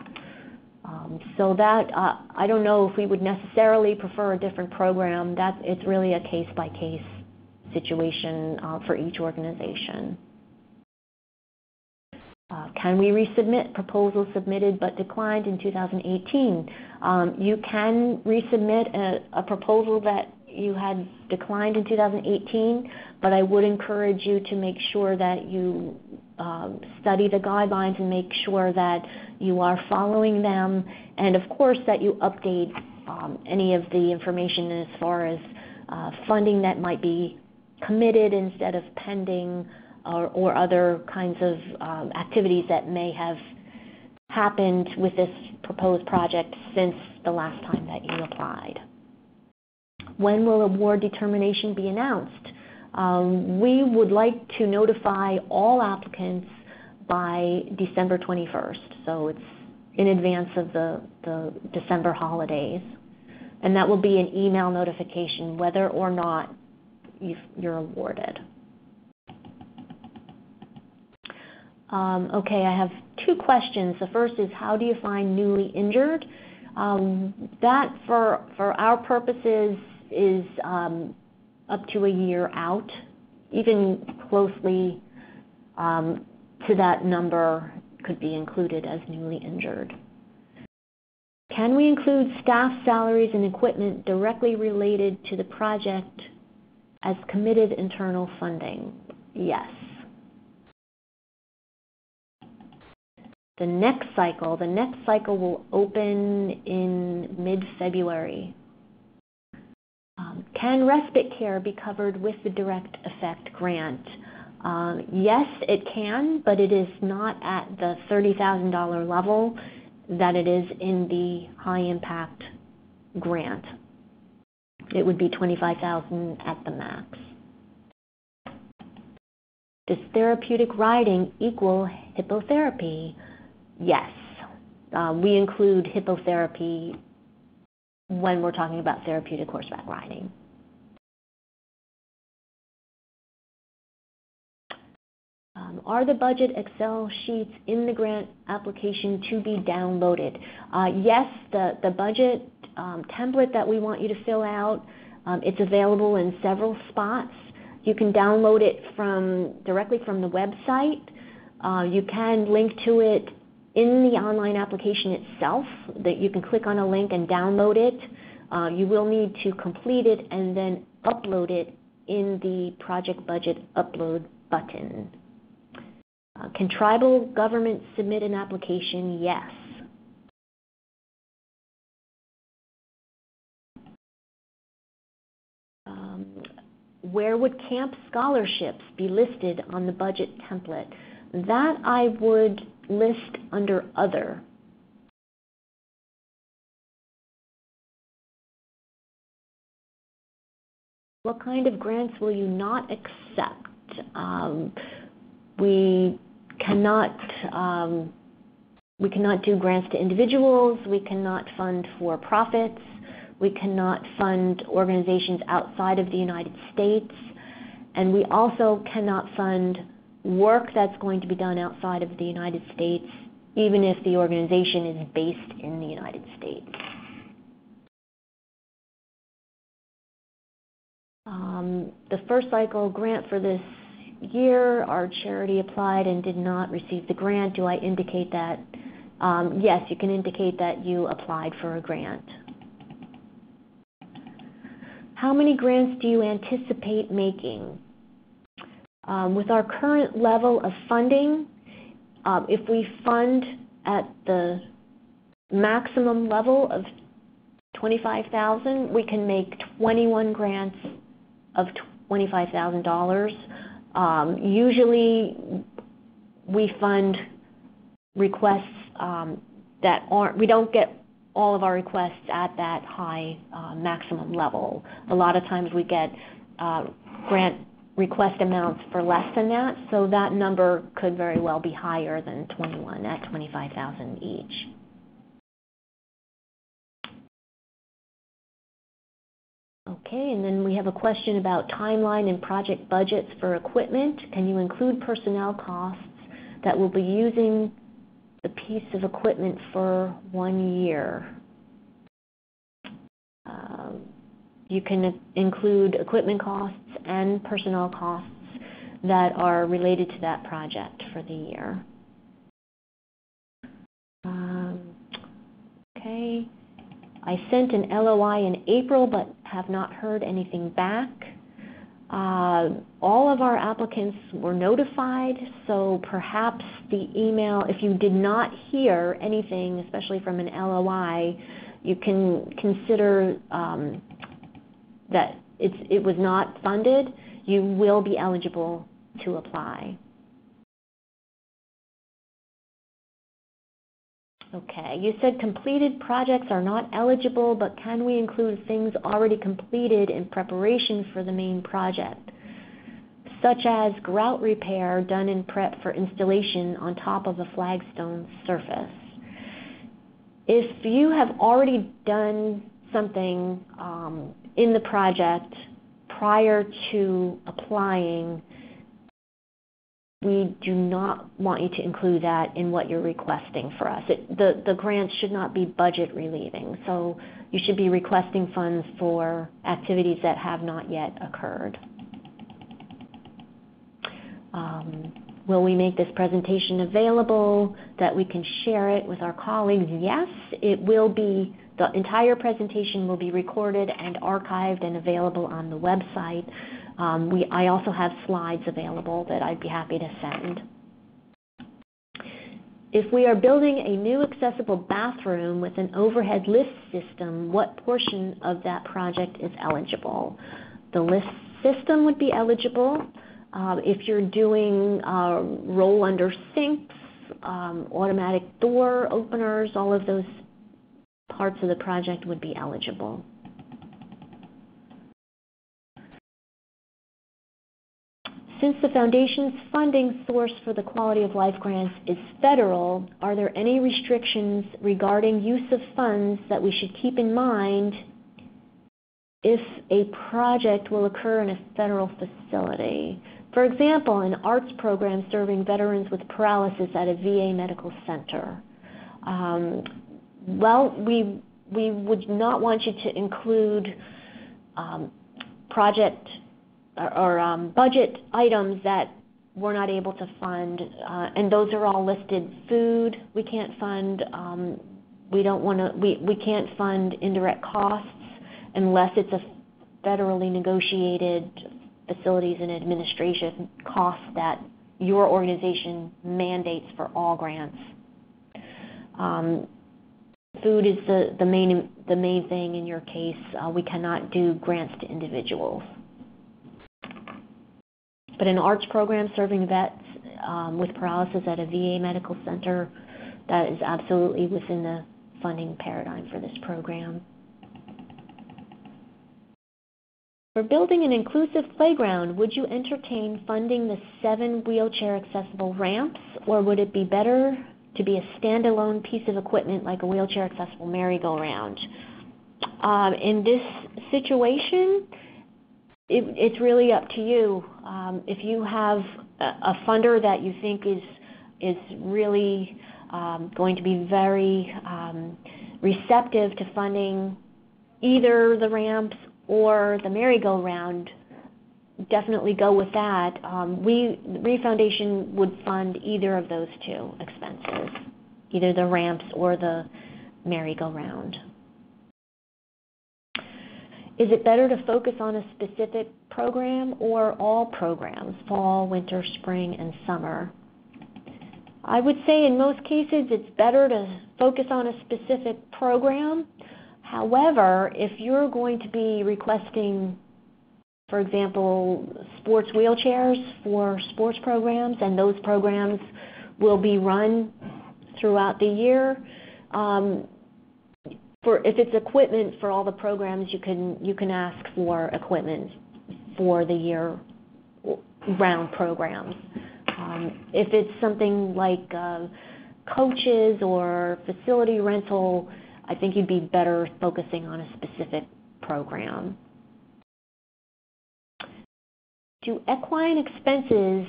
Um, so that uh, I don't know if we would necessarily prefer a different program. That it's really a case by case situation uh, for each organization. Uh, can we resubmit proposals submitted but declined in 2018? Um, you can resubmit a, a proposal that you had declined in 2018, but I would encourage you to make sure that you um, study the guidelines and make sure that you are following them, and of course that you update um, any of the information as far as uh, funding that might be committed instead of pending or, or other kinds of um, activities that may have happened with this proposed project since the last time that you applied. When will award determination be announced? Um, we would like to notify all applicants by December 21st, so it's in advance of the, December holidays. And that will be an email notification whether or not you're awarded. Um, okay, I have two questions. The first is how do you find newly injured? Um, that, for, for our purposes, is up to a year out. Even closely um, to that number could be included as newly injured. Can we include staff salaries and equipment directly related to the project as committed internal funding? Yes. The next cycle, the next cycle will open in mid-February. Um, can respite care be covered with the direct effect grant? Um, yes, it can, but it is not at the $30,000 level that it is in the high impact grant. It would be 25,000 at the max. Does therapeutic riding equal hippotherapy? Yes. Uh, we include hippotherapy when we're talking about therapeutic horseback riding. Um, are the budget Excel sheets in the grant application to be downloaded? Uh, yes, the, the budget um, template that we want you to fill out, um, it's available in several spots. You can download it from directly from the website. Uh, you can link to it in the online application itself. That you can click on a link and download it. Uh, you will need to complete it and then upload it in the project budget upload button. Uh, can tribal governments submit an application? Yes. Um, where would camp scholarships be listed on the budget template? That I would list under Other. What kind of grants will you not accept? Um, we cannot um, we cannot do grants to individuals. We cannot fund for profits. We cannot fund organizations outside of the United States. And we also cannot fund work that's going to be done outside of the United States, even if the organization is based in the United States. Um, the first cycle grant for this year, our charity applied and did not receive the grant. Do I indicate that? Um, yes, you can indicate that you applied for a grant. How many grants do you anticipate making? Um, with our current level of funding, um, if we fund at the maximum level of 25,000, we can make 21 grants of $25,000. Um, usually, we fund requests that aren't. We don't get all of our requests at that high uh, maximum level. A lot of times we get uh, grant request amounts for less than that, so that number could very well be higher than 21 at 25,000 each. Okay, and then we have a question about timeline and project budgets for equipment. Can you include personnel costs that will be using the piece of equipment for one year? Um, you can include equipment costs and personnel costs that are related to that project for the year. Um, okay. I sent an LOI in April but have not heard anything back. Uh, all of our applicants were notified, so perhaps the email, if you did not hear anything, especially from an LOI, you can consider um, that it was not funded. You will be eligible to apply. Okay. You said completed projects are not eligible, but can we include things already completed in preparation for the main project, such as grout repair done in prep for installation on top of a flagstone surface? If you have already done something um, in the project prior to applying, we do not want you to include that in what you're requesting for us. It, the, the grants should not be budget relieving, so you should be requesting funds for activities that have not yet occurred. Um, will we make this presentation available that we can share it with our colleagues? Yes, it will be, the entire presentation will be recorded and archived and available on the website. Um, we, I also have slides available that I'd be happy to send. If we are building a new accessible bathroom with an overhead lift system, what portion of that project is eligible? The lift system would be eligible. Uh, if you're doing uh, roll under sinks, um, automatic door openers, all of those parts of the project would be eligible. Since the Foundation's funding source for the Quality of Life grants is federal, are there any restrictions regarding use of funds that we should keep in mind if a project will occur in a federal facility? For example, an arts program serving veterans with paralysis at a VA medical center. Um, well, we, we would not want you to include um, project or um, budget items that we're not able to fund, uh, and those are all listed. Food, we can't fund. Um, we don't want to. We we can't fund indirect costs unless it's a federally negotiated facilities and administration cost that your organization mandates for all grants. Um, food is the, the main the main thing in your case. Uh, we cannot do grants to individuals. But an arts program serving vets um, with paralysis at a VA medical center, that is absolutely within the funding paradigm for this program. For building an inclusive playground, would you entertain funding the seven wheelchair accessible ramps, or would it be better to be a standalone piece of equipment like a wheelchair accessible merry-go-round? Um, in this situation, it, it's really up to you. Um, if you have a, a, funder that you think is is really um, going to be very um, receptive to funding either the ramps or the merry-go-round, definitely go with that. Um, we, the Reeve Foundation would fund either of those two expenses, either the ramps or the merry-go-round. Is it better to focus on a specific program or all programs, fall, winter, spring, and summer? I would say in most cases it's better to focus on a specific program. However, if you're going to be requesting, for example, sports wheelchairs for sports programs, and those programs will be run throughout the year, um, for if it's equipment for all the programs, you can you can ask for equipment for the year round programs. Um, if it's something like uh, coaches or facility rental, I think you'd be better focusing on a specific program. Do equine expenses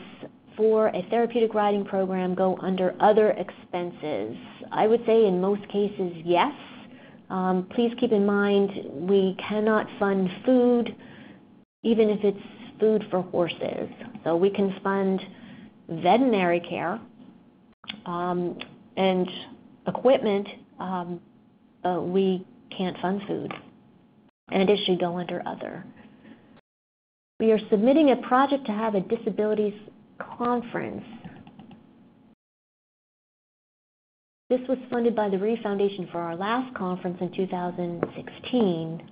for a therapeutic riding program go under other expenses? I would say in most cases, yes. Um, please keep in mind we cannot fund food, even if it's food for horses. So we can fund veterinary care um, and equipment. Um, uh, we can't fund food, and it should go under other. We are submitting a project to have a disabilities conference. This was funded by the Reeve Foundation for our last conference in 2016.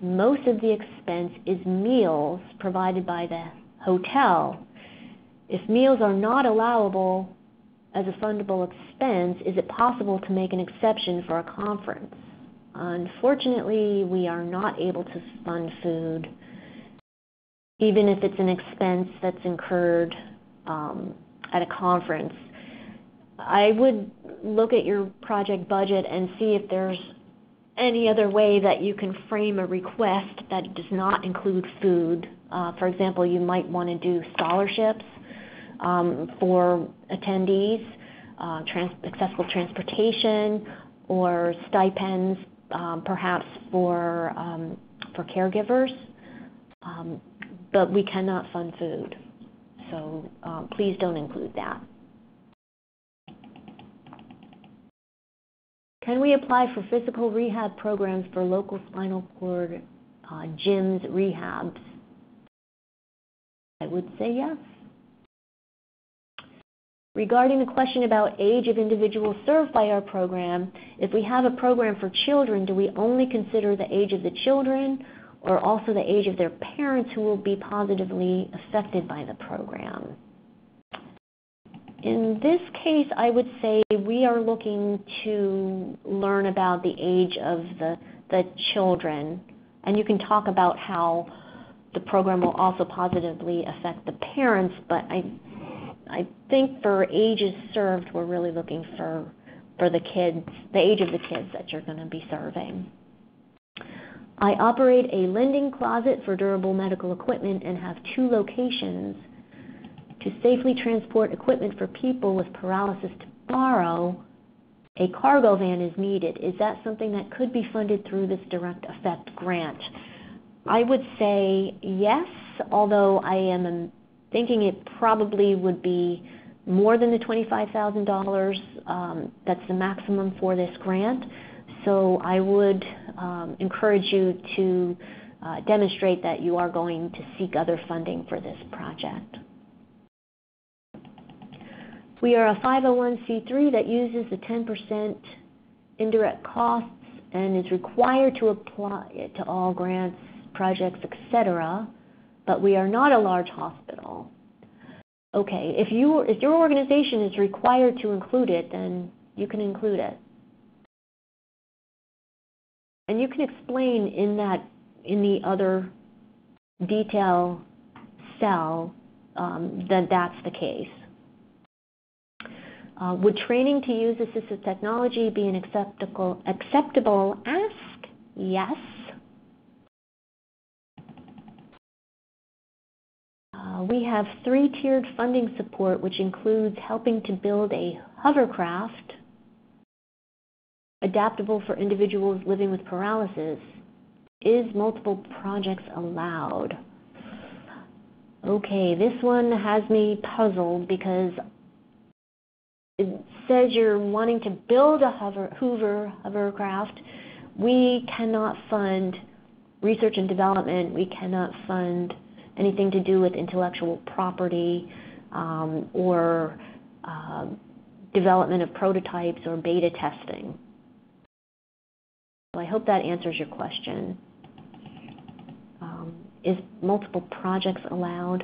Most of the expense is meals provided by the hotel. If meals are not allowable as a fundable expense, is it possible to make an exception for a conference? Unfortunately, we are not able to fund food, even if it's an expense that's incurred um, at a conference. I would look at your project budget and see if there's any other way that you can frame a request that does not include food. Uh, for example, you might want to do scholarships um, for attendees, uh, trans- accessible transportation, or stipends, um, perhaps for um, for caregivers. But we cannot fund food, so um, please don't include that. Can we apply for physical rehab programs for local spinal cord uh, gyms, rehabs? I would say yes. Regarding the question about age of individuals served by our program, if we have a program for children, do we only consider the age of the children or also the age of their parents who will be positively affected by the program? In this case, I would say we are looking to learn about the age of the, the children, and you can talk about how the program will also positively affect the parents, but I, I think for ages served, we're really looking for, for the kids, the age of the kids that you're going to be serving. I operate a lending closet for durable medical equipment and have two locations to safely transport equipment for people with paralysis to borrow, a cargo van is needed. Is that something that could be funded through this direct effect grant? I would say yes, although I am thinking it probably would be more than the $25,000. Um, that's the maximum for this grant. So I would um, encourage you to uh, demonstrate that you are going to seek other funding for this project. We are a 501c3 that uses the 10% indirect costs and is required to apply it to all grants, projects, etc., but we are not a large hospital. Okay, if you if your organization is required to include it, then you can include it. And you can explain in that in the other detail cell um, that that's the case. Uh, would training to use assistive technology be an acceptable, acceptable ask? Yes. Uh, we have three-tiered funding support, which includes helping to build a hovercraft adaptable for individuals living with paralysis. Is multiple projects allowed? Okay, this one has me puzzled because it says you're wanting to build a hover, Hoover hovercraft, we cannot fund research and development. We cannot fund anything to do with intellectual property um, or uh, development of prototypes or beta testing. So I hope that answers your question. Um, is multiple projects allowed?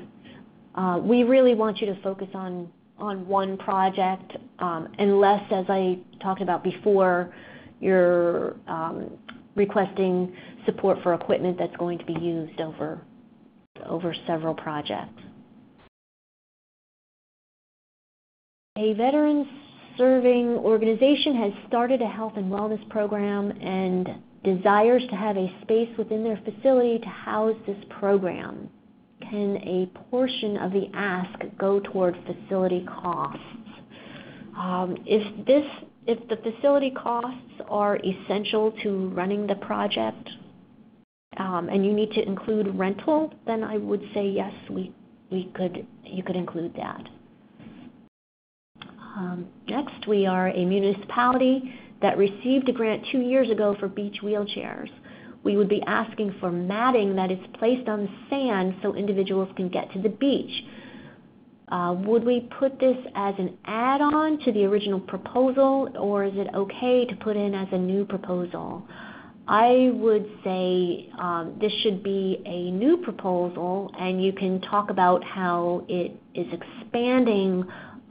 Uh, we really want you to focus on on one project, um, unless, as I talked about before, you're um, requesting support for equipment that's going to be used over over several projects. A veterans serving organization has started a health and wellness program and desires to have a space within their facility to house this program. can a portion of the ask go toward facility costs? Um, if this, if the facility costs are essential to running the project, um, and you need to include rental, then I would say yes, we, we could, you could include that. Um, next, we are a municipality that received a grant two years ago for beach wheelchairs. We would be asking for matting that is placed on the sand so individuals can get to the beach. Uh, would we put this as an add-on to the original proposal, or is it okay to put in as a new proposal? I would say um, this should be a new proposal, and you can talk about how it is expanding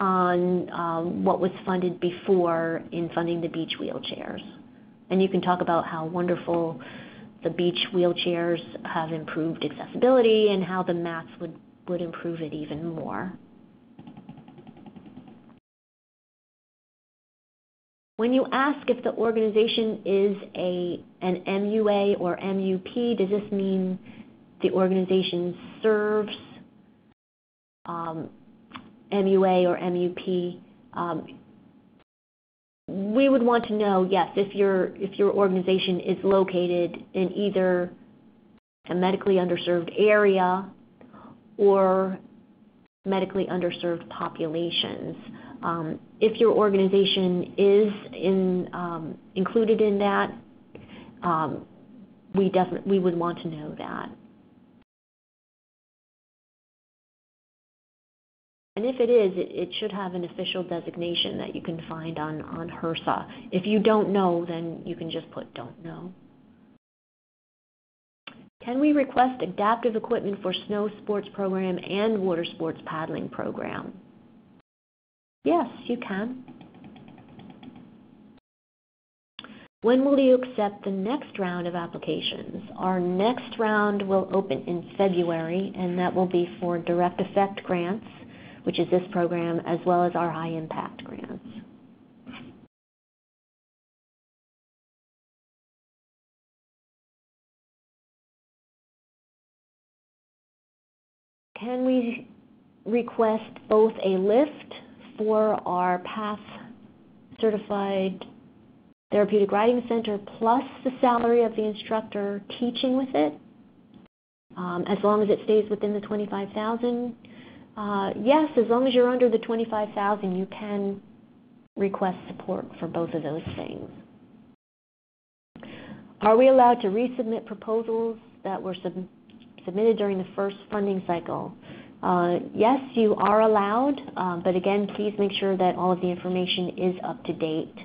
on um, what was funded before in funding the beach wheelchairs. And you can talk about how wonderful the beach wheelchairs have improved accessibility and how the mats would, would improve it even more. When you ask if the organization is a, an MUA or MUP, does this mean the organization serves um, MUA or MUP? Um, we would want to know, yes, if your if your organization is located in either a medically underserved area or medically underserved populations. Um, if your organization is in, um, included in that, we would want to know that. And if it is, it, it, should have an official designation that you can find on, on HRSA. If you don't know, then you can just put don't know. Can we request adaptive equipment for snow sports program and water sports paddling program? Yes, you can. When will you accept the next round of applications? Our next round will open in February, and that will be for direct effect grants, which is this program, as well as our high impact grants. Can we request both a lift for our PATH certified therapeutic riding center plus the salary of the instructor teaching with it, um, as long as it stays within the 25,000. Uh, yes, as long as you're under the 25,000, you can request support for both of those things. Are we allowed to resubmit proposals that were sub submitted during the first funding cycle? Uh, yes, you are allowed, uh, but again, please make sure that all of the information is up to date.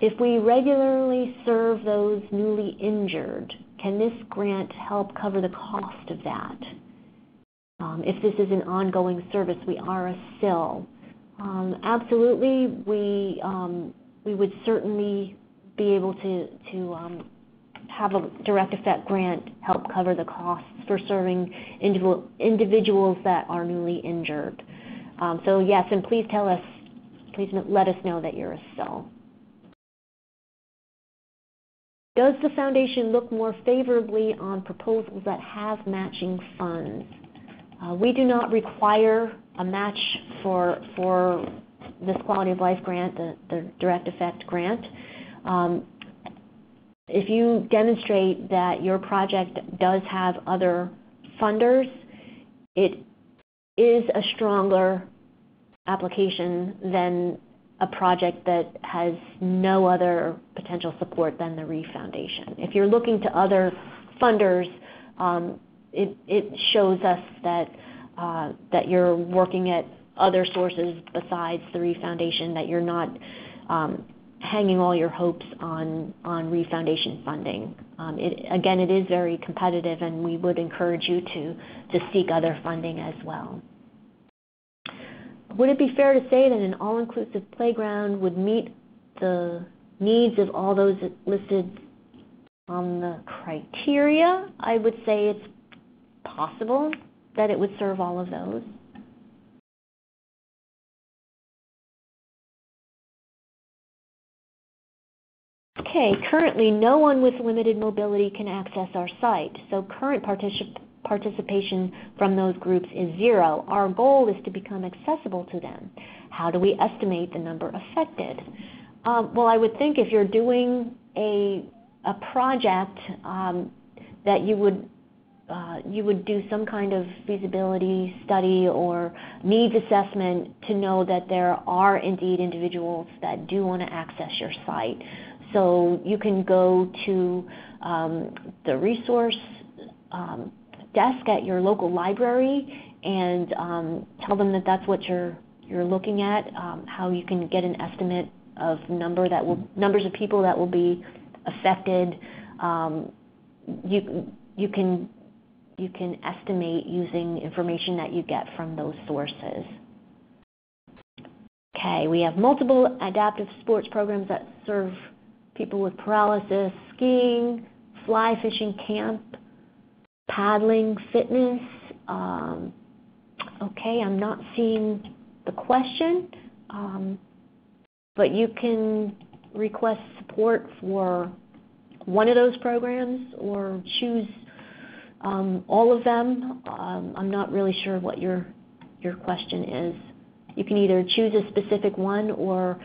If we regularly serve those newly injured, can this grant help cover the cost of that? Um, if this is an ongoing service, we are a SIL. Um, absolutely, we um, we would certainly be able to to um, have a direct effect grant help cover the costs for serving individual, individuals that are newly injured. Um, so yes, and please tell us, please let us know that you're a SIL. Does the foundation look more favorably on proposals that have matching funds? Uh, we do not require a match for, for this quality of life grant, the, the direct effect grant. Um, if you demonstrate that your project does have other funders, it is a stronger application than a project that has no other potential support than the Reeve Foundation. If you're looking to other funders, um, it, it shows us that, uh, that you're working at other sources besides the Reeve Foundation, that you're not um, hanging all your hopes on on Reeve Foundation funding. Um, it, again, it is very competitive, and we would encourage you to to seek other funding as well. Would it be fair to say that an all-inclusive playground would meet the needs of all those listed on the criteria? I would say it's possible that it would serve all of those. Okay, currently no one with limited mobility can access our site, so current particip- participation from those groups is zero. Our goal is to become accessible to them. How do we estimate the number affected? Um, well, I would think if you're doing a, a project um, that you would you would do some kind of feasibility study or needs assessment to know that there are indeed individuals that do want to access your site. So you can go to um, the resource um, desk at your local library and um, tell them that that's what you're you're looking at, um, how you can get an estimate of number that will numbers of people that will be affected. Um, you you can you can estimate using information that you get from those sources. Okay, we have multiple adaptive sports programs that serve people with paralysis, skiing, fly fishing camp, paddling, fitness. Um, okay, I'm not seeing the question, um, but you can request support for one of those programs or choose all of them. Um, I'm not really sure what your your question is. You can either choose a specific one or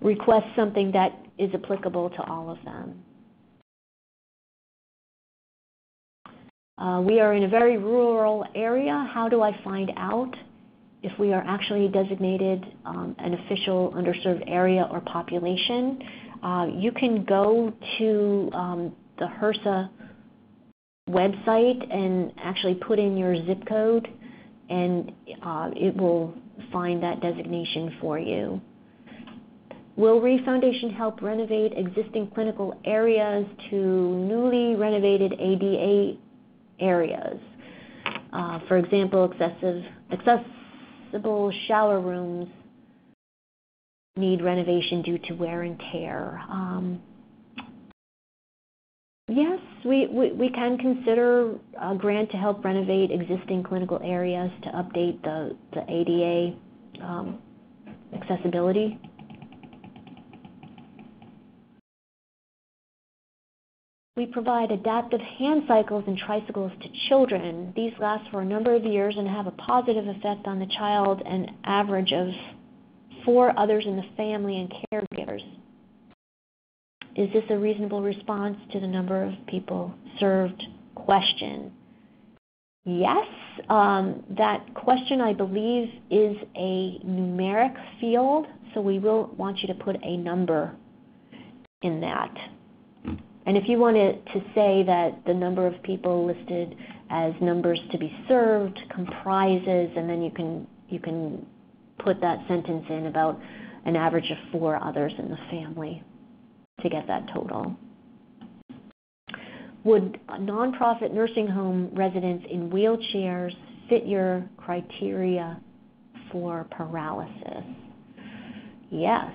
request something that is applicable to all of them. Uh, we are in a very rural area. How do I find out if we are actually designated um, an official underserved area or population? Uh, you can go to um, the HRSA website and actually put in your zip code, and uh, it will find that designation for you. Will Reeve Foundation help renovate existing clinical areas to newly renovated ADA areas. Uh, for example, excessive, accessible shower rooms need renovation due to wear and tear. Um, yes, we, we, we, can consider a grant to help renovate existing clinical areas to update the, the ADA um, accessibility. We provide adaptive hand cycles and tricycles to children. These last for a number of years and have a positive effect on the child, and average of four others in the family and caregivers. Is this a reasonable response to the number of people served question? Yes. Um, that question, I believe, is a numeric field, so we will want you to put a number in that. And if you wanted to say that the number of people listed as numbers to be served comprises, and then you can you can put that sentence in about an average of four others in the family to get that total. Would nonprofit nursing home residents in wheelchairs fit your criteria for paralysis? Yes.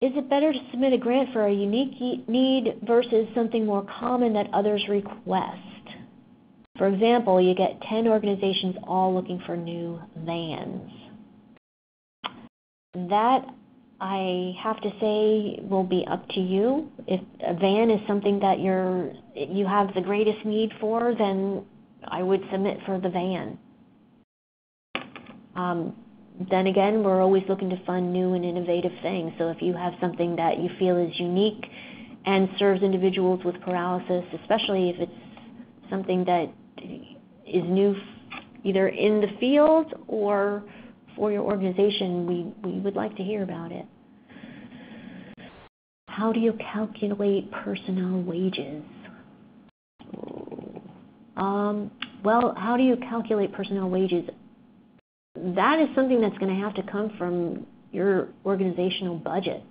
Is it better to submit a grant for a unique need versus something more common that others request? For example, you get 10 organizations all looking for new vans. That, I have to say, will be up to you. If a van is something that you're, you have the greatest need for, then I would submit for the van. Um, then again, we're always looking to fund new and innovative things. So if you have something that you feel is unique and serves individuals with paralysis, especially if it's something that is new either in the field or for your organization, we, we would like to hear about it. How do you calculate personnel wages? Um, well, how do you calculate personnel wages? that is something that's going to have to come from your organizational budget.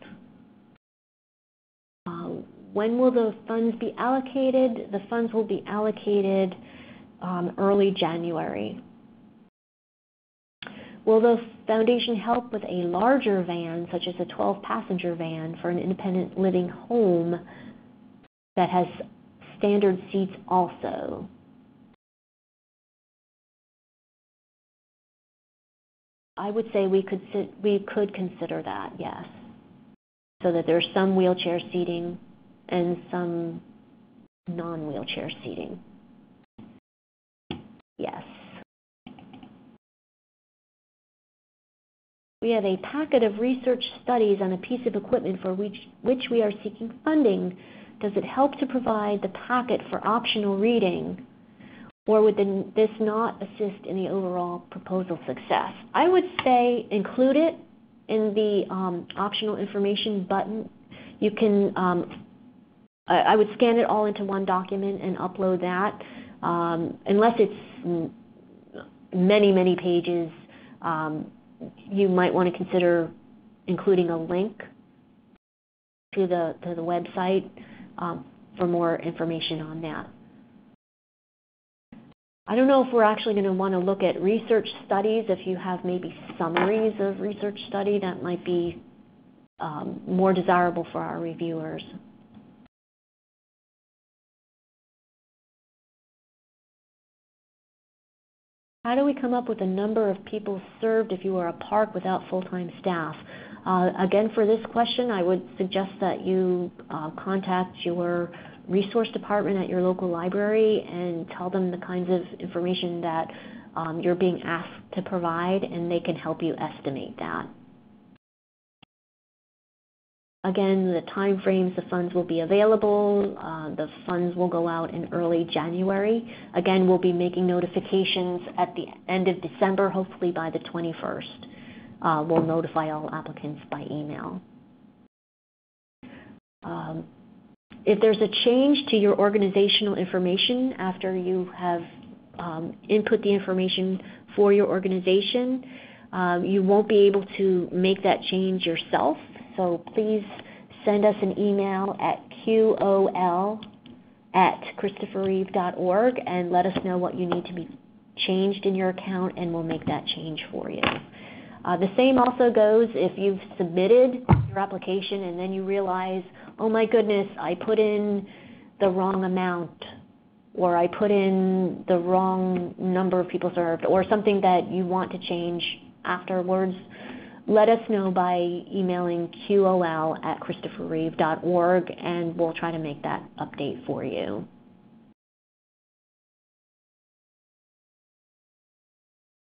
Uh, when will the funds be allocated? The funds will be allocated Um, early January. Will the foundation help with a larger van, such as a 12 passenger van for an independent living home that has standard seats also? I would say we could we could consider that, yes. So that there's some wheelchair seating and some non-wheelchair seating. Yes. We have a packet of research studies on a piece of equipment for which, which we are seeking funding. Does it help to provide the packet for optional reading? Or would this not assist in the overall proposal success? I would say include it in the um, optional information button. You can, um, I, I, would scan it all into one document and upload that, um, unless it's many, many pages. Um, you might want to consider including a link to the to the website um, for more information on that. I don't know if we're actually going to want to look at research studies. If you have maybe summaries of research study, that might be um, more desirable for our reviewers. How do we come up with a number of people served if you are a park without full-time staff? Uh, again, for this question, I would suggest that you uh, contact your resource department at your local library and tell them the kinds of information that um, you're being asked to provide, and they can help you estimate that. Again, the time frames the funds will be available. Uh, the funds will go out in early January. Again, we'll be making notifications at the end of December, hopefully by the 21st. Uh, we'll notify all applicants by email. Um, if there's a change to your organizational information after you have um, input the information for your organization, um, you won't be able to make that change yourself. So please send us an email at qol at christopherreeve.org and let us know what you need to be changed in your account, and we'll make that change for you. Uh, the same also goes if you've submitted your application and then you realize, oh my goodness, I put in the wrong amount, or I put in the wrong number of people served, or something that you want to change afterwards, let us know by emailing qol at christopherreeve.org, and we'll try to make that update for you.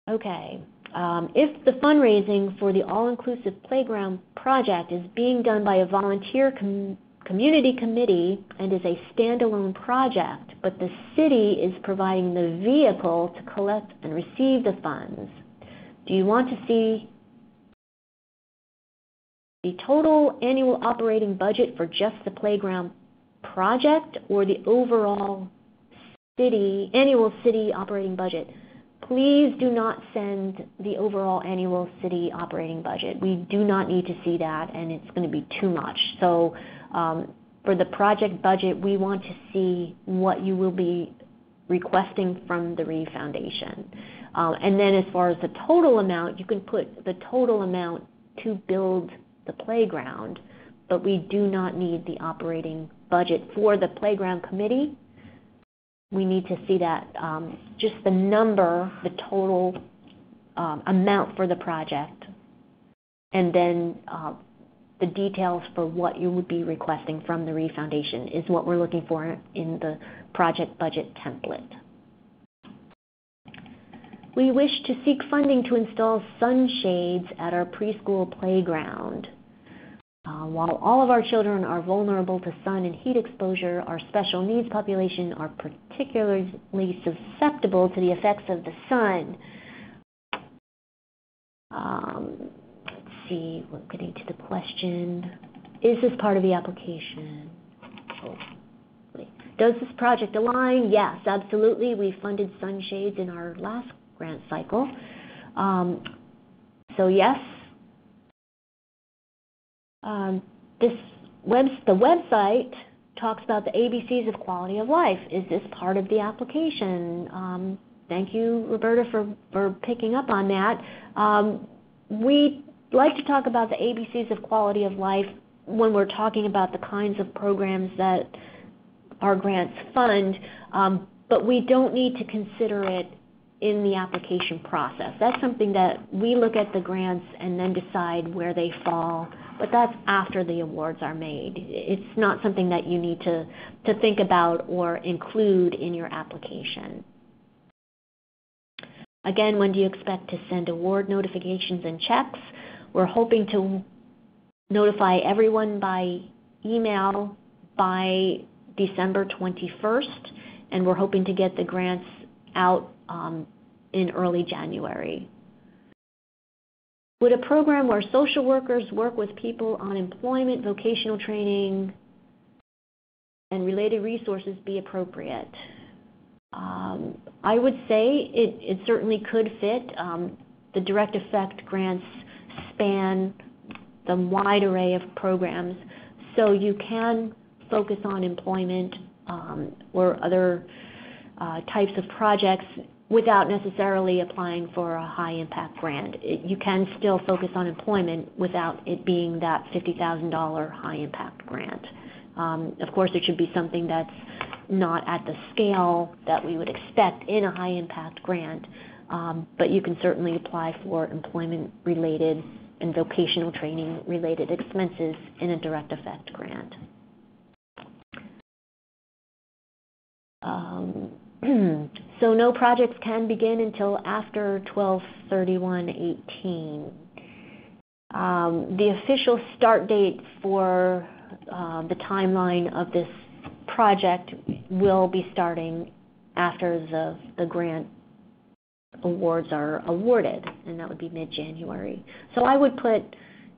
Okay, um, if the fundraising for the All-Inclusive Playground project is being done by a volunteer com community committee and is a standalone project, but the city is providing the vehicle to collect and receive the funds, do you want to see the total annual operating budget for just the playground project or the overall city annual city operating budget? please do not send the overall annual city operating budget. We do not need to see that, and it's going to be too much. So um, for the project budget, we want to see what you will be requesting from the Reeve Foundation. Um, and then as far as the total amount, you can put the total amount to build the playground, but we do not need the operating budget for the playground committee we need to see that, um, just the number, the total um, amount for the project, and then uh, the details for what you would be requesting from the Reeve Foundation is what we're looking for in the project budget template. We wish to seek funding to install sunshades at our preschool playground. Uh, while all of our children are vulnerable to sun and heat exposure, our special needs population are particularly susceptible to the effects of the sun. Um, let's see, we're getting to the question. Is this part of the application? Oh, Does this project align? Yes, absolutely. We funded sunshades in our last grant cycle. Um, so yes, um, this web, the website talks about the ABCs of quality of life. Is this part of the application? Um, thank you, Roberta, for, for picking up on that. Um, we like to talk about the ABCs of quality of life when we're talking about the kinds of programs that our grants fund, um, but we don't need to consider it in the application process. That's something that we look at the grants and then decide where they fall, but that's after the awards are made. It's not something that you need to to think about or include in your application. Again, when do you expect to send award notifications and checks? We're hoping to notify everyone by email by December 21st, and we're hoping to get the grants out um, in early January. Would a program where social workers work with people on employment, vocational training, and related resources be appropriate? Um, I would say it certainly could fit. Um, the direct effect grants span the wide array of programs, so you can focus on employment um, or other uh, types of projects without necessarily applying for a high-impact grant. You can still focus on employment without it being that $50,000 high-impact grant. Um, of course, it should be something that's not at the scale that we would expect in a high-impact grant, um, but you can certainly apply for employment-related and vocational training-related expenses in a direct effect grant. Um, So no projects can begin until after 12/31/2018. Um, the official start date for um, the timeline of this project will be starting after the grant awards are awarded, and that would be mid-January. So I would put,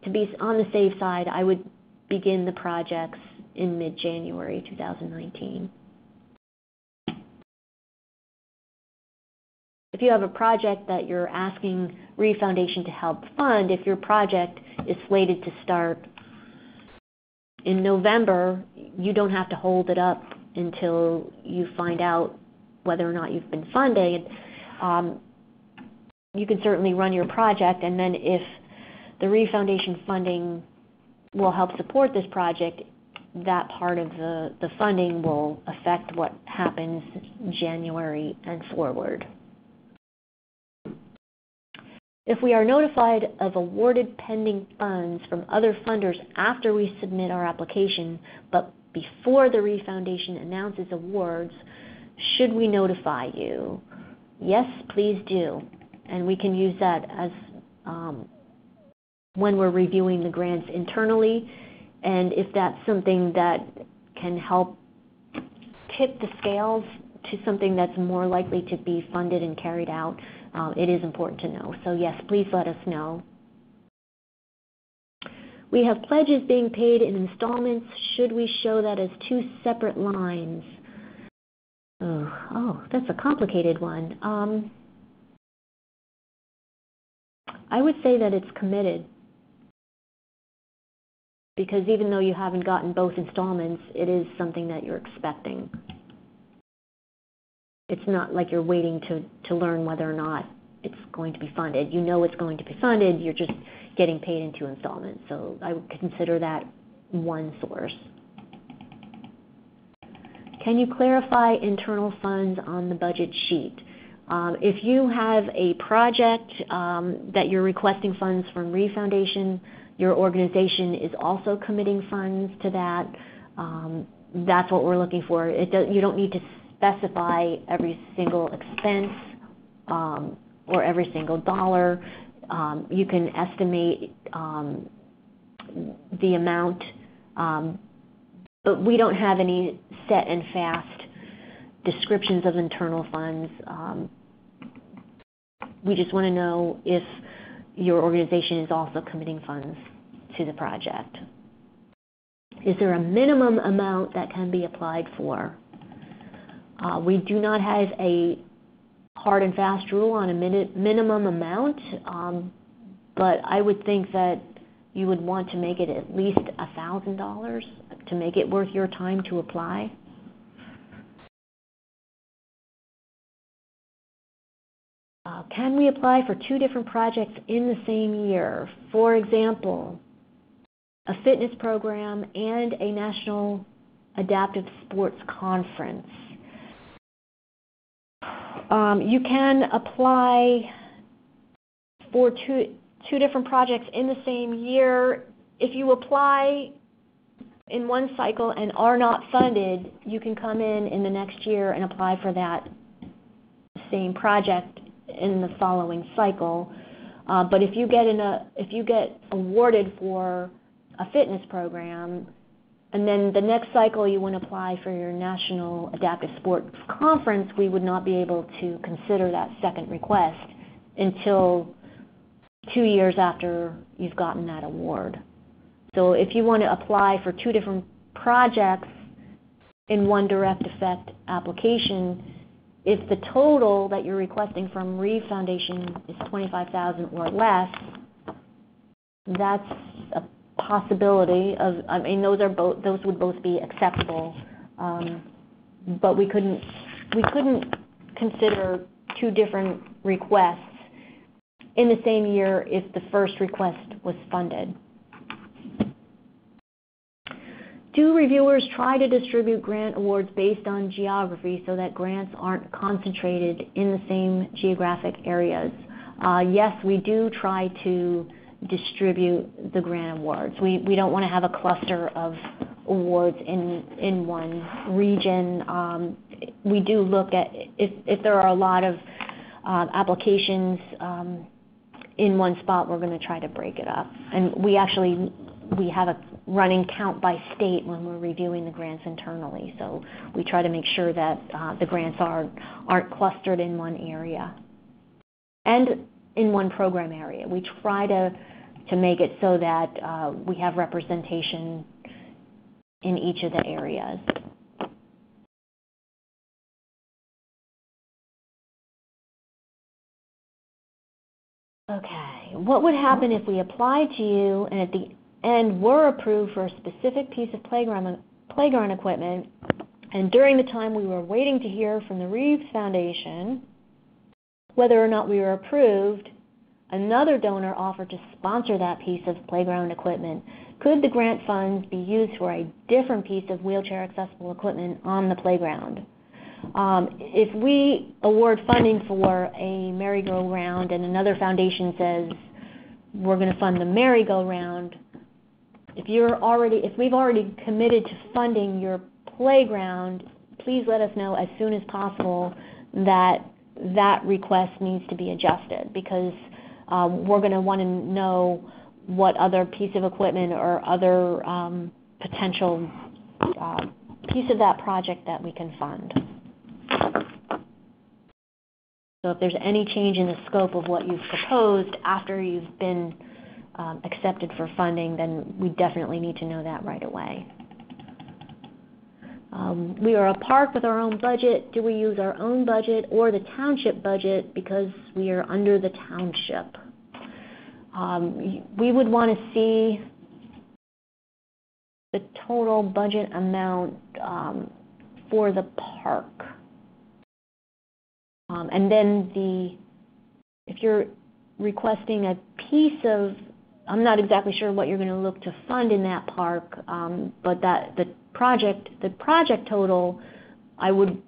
to be on the safe side, I would begin the projects in mid-January 2019. If you have a project that you're asking Reeve Foundation to help fund, if your project is slated to start in November, you don't have to hold it up until you find out whether or not you've been funded. Um, you can certainly run your project, and then if the Reeve Foundation funding will help support this project, that part of the, the funding will affect what happens January and forward. If we are notified of awarded pending funds from other funders after we submit our application, but before the Reeve Foundation announces awards, should we notify you? Yes, please do. And we can use that as um, when we're reviewing the grants internally. And if that's something that can help tip the scales to something that's more likely to be funded and carried out, Uh, it is important to know. So yes, please let us know. We have pledges being paid in installments. Should we show that as two separate lines? Oh, that's a complicated one. Um, I would say that it's committed because even though you haven't gotten both installments, it is something that you're expecting. It's not like you're waiting to to learn whether or not it's going to be funded. You know it's going to be funded. You're just getting paid in two installments. So I would consider that one source. Can you clarify internal funds on the budget sheet? Um, if you have a project um, that you're requesting funds from Reeve Foundation, your organization is also committing funds to that. Um, that's what we're looking for. You don't need to specify every single expense um, or every single dollar. Um, you can estimate um, the amount, but we don't have any set and fast descriptions of internal funds. We just want to know if your organization is also committing funds to the project. Is there a minimum amount that can be applied for? Uh, we do not have a hard and fast rule on a minimum amount, um, but I would think that you would want to make it at least $1,000 to make it worth your time to apply. Uh, can we apply for two different projects in the same year? For example, a fitness program and a national adaptive sports conference. Um, you can apply for two, two different projects in the same year. If you apply in one cycle and are not funded, you can come in in the next year and apply for that same project in the following cycle. Uh, but if you get in a, if you get awarded for a fitness program, and then the next cycle you want to apply for your National Adaptive Sports Conference, we would not be able to consider that second request until two years after you've gotten that award. So if you want to apply for two different projects in one direct effect application, if the total that you're requesting from Reeve Foundation is 25000 or less, that's a possibility of, I mean, those are both, those would both be acceptable. Um, but we couldn't, we couldn't consider two different requests in the same year if the first request was funded. Do reviewers try to distribute grant awards based on geography so that grants aren't concentrated in the same geographic areas? Uh, yes, we do try to distribute the grant awards. We, we don't want to have a cluster of awards in, in one region. Um, we do look at if, if there are a lot of uh, applications um, in one spot, we're going to try to break it up. And we actually we have a running count by state when we're reviewing the grants internally. So we try to make sure that uh, the grants are aren't clustered in one area and in one program area. We try to to make it so that uh, we have representation in each of the areas. Okay, what would happen if we applied to you and at the end were approved for a specific piece of playground, playground equipment, and during the time we were waiting to hear from the Reeves Foundation whether or not we were approved, another donor offered to sponsor that piece of playground equipment. Could the grant funds be used for a different piece of wheelchair accessible equipment on the playground? Um, if we award funding for a merry-go-round and another foundation says we're going to fund the merry-go-round, if you're already, if we've already committed to funding your playground, please let us know as soon as possible that that request needs to be adjusted because um, we're going to want to know what other piece of equipment or other um, potential uh, piece of that project that we can fund. So if there's any change in the scope of what you've proposed after you've been um, accepted for funding, then we definitely need to know that right away. Um, we are a park with our own budget. Do we use our own budget or the township budget because we are under the township? Um, we would want to see the total budget amount um, for the park. Um, and then the, if you're requesting a piece of I'm not exactly sure what you're going to look to fund in that park, but that the project, the project total, I would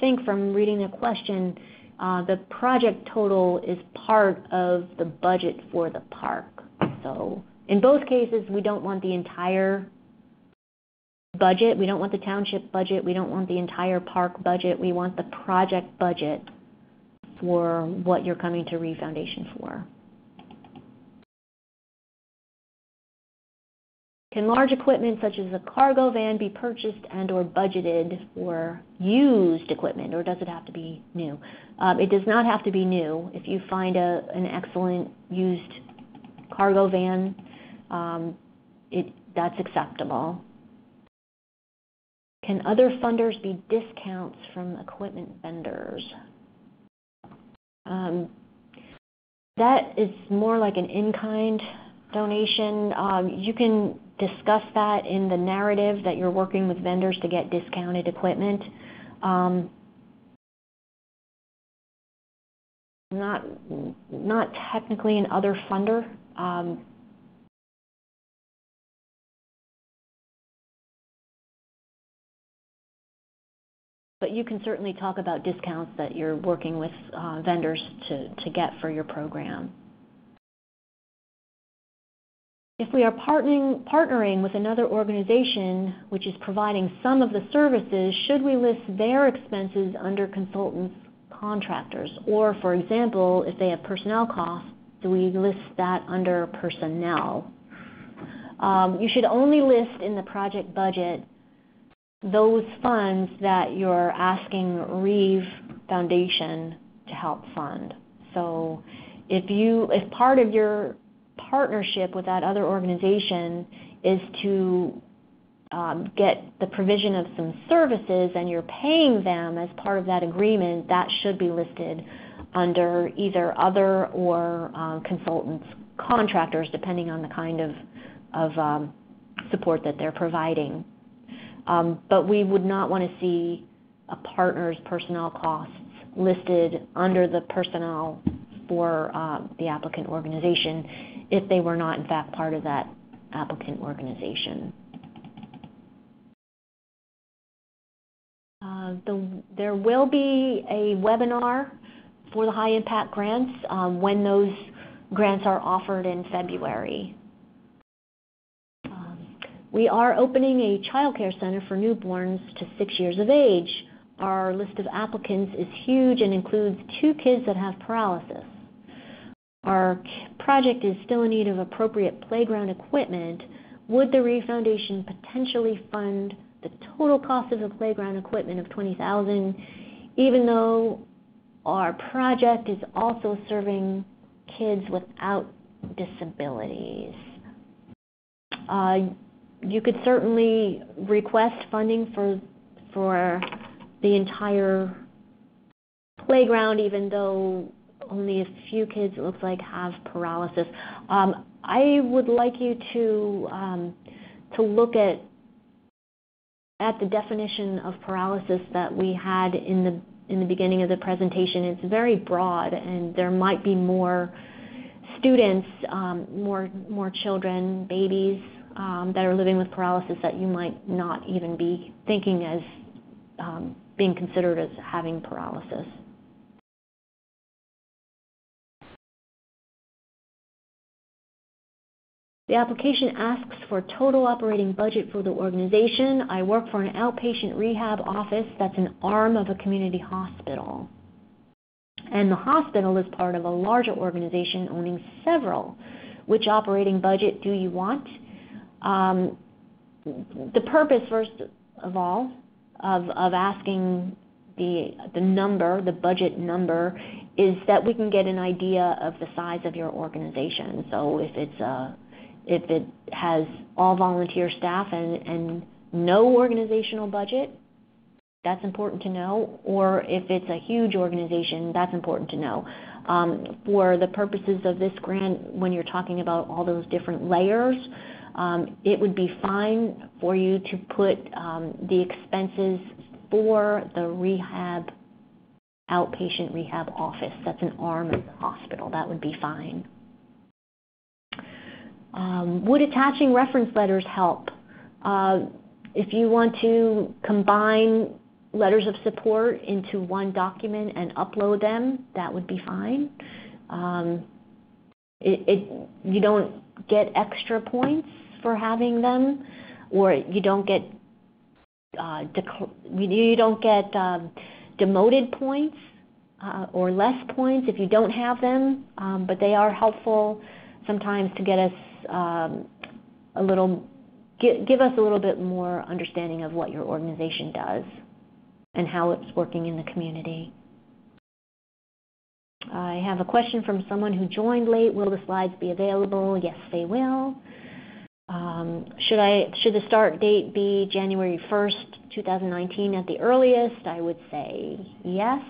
think from reading the question, Uh, the project total is part of the budget for the park. So in both cases, we don't want the entire budget. We don't want the township budget. We don't want the entire park budget. We want the project budget for what you're coming to Reeve Foundation for. Can large equipment such as a cargo van be purchased and/or budgeted for used equipment, or does it have to be new? Um, it does not have to be new. If you find a, an excellent used cargo van, um, it, that's acceptable. Can other funders be discounts from equipment vendors? Um, that is more like an in-kind donation. Um, you can discuss that in the narrative that you're working with vendors to get discounted equipment. Um, not not technically an other funder. Um, but you can certainly talk about discounts that you're working with uh, vendors to, to get for your program. If we are partnering, partnering with another organization which is providing some of the services, should we list their expenses under consultants contractors? Or, for example, if they have personnel costs, do we list that under personnel? Um, you should only list in the project budget those funds that you're asking Reeve Foundation to help fund. So if you if part of your partnership with that other organization is to um, get the provision of some services and you're paying them as part of that agreement, that should be listed under either other or uh, consultants, contractors, depending on the kind of, of um, support that they're providing. Um, but we would not want to see a partner's personnel costs listed under the personnel for uh, the applicant organization if they were not in fact part of that applicant organization. The, there will be a webinar for the high impact grants um, when those grants are offered in February. Um, we are opening a child care center for newborns to six years of age. Our list of applicants is huge and includes two kids that have paralysis. Our project is still in need of appropriate playground equipment. Would the Reeve Foundation potentially fund the total cost of the playground equipment of 20000 even though our project is also serving kids without disabilities? Uh, you could certainly request funding for for the entire playground, even though only a few kids, it looks like, have paralysis. Um, I would like you to um, to look at at the definition of paralysis that we had in the in the beginning of the presentation. It's very broad, and there might be more students, um, more more children, babies um, that are living with paralysis that you might not even be thinking as um, being considered as having paralysis. The application asks for total operating budget for the organization. I work for an outpatient rehab office that's an arm of a community hospital. And the hospital is part of a larger organization owning several. Which operating budget do you want? Um, the purpose, first of all, of, of asking the, the number, the budget number, is that we can get an idea of the size of your organization. So if it's a if it has all volunteer staff and, and no organizational budget, that's important to know. Or if it's a huge organization, that's important to know. Um, for the purposes of this grant, when you're talking about all those different layers, um, it would be fine for you to put um, the expenses for the rehab, outpatient rehab office. That's an arm of the hospital. That would be fine. Um, would attaching reference letters help? Uh, if you want to combine letters of support into one document and upload them, that would be fine. Um, it, it, you don't get extra points for having them, or you don't get uh, you don't get um, demoted points uh, or less points if you don't have them, um, but they are helpful sometimes to get us a little give us a little bit more understanding of what your organization does and how it's working in the community. I have a question from someone who joined late. Will the slides be available? Yes, they will. Um, should I should the start date be January 1st, 2019 at the earliest? I would say yes.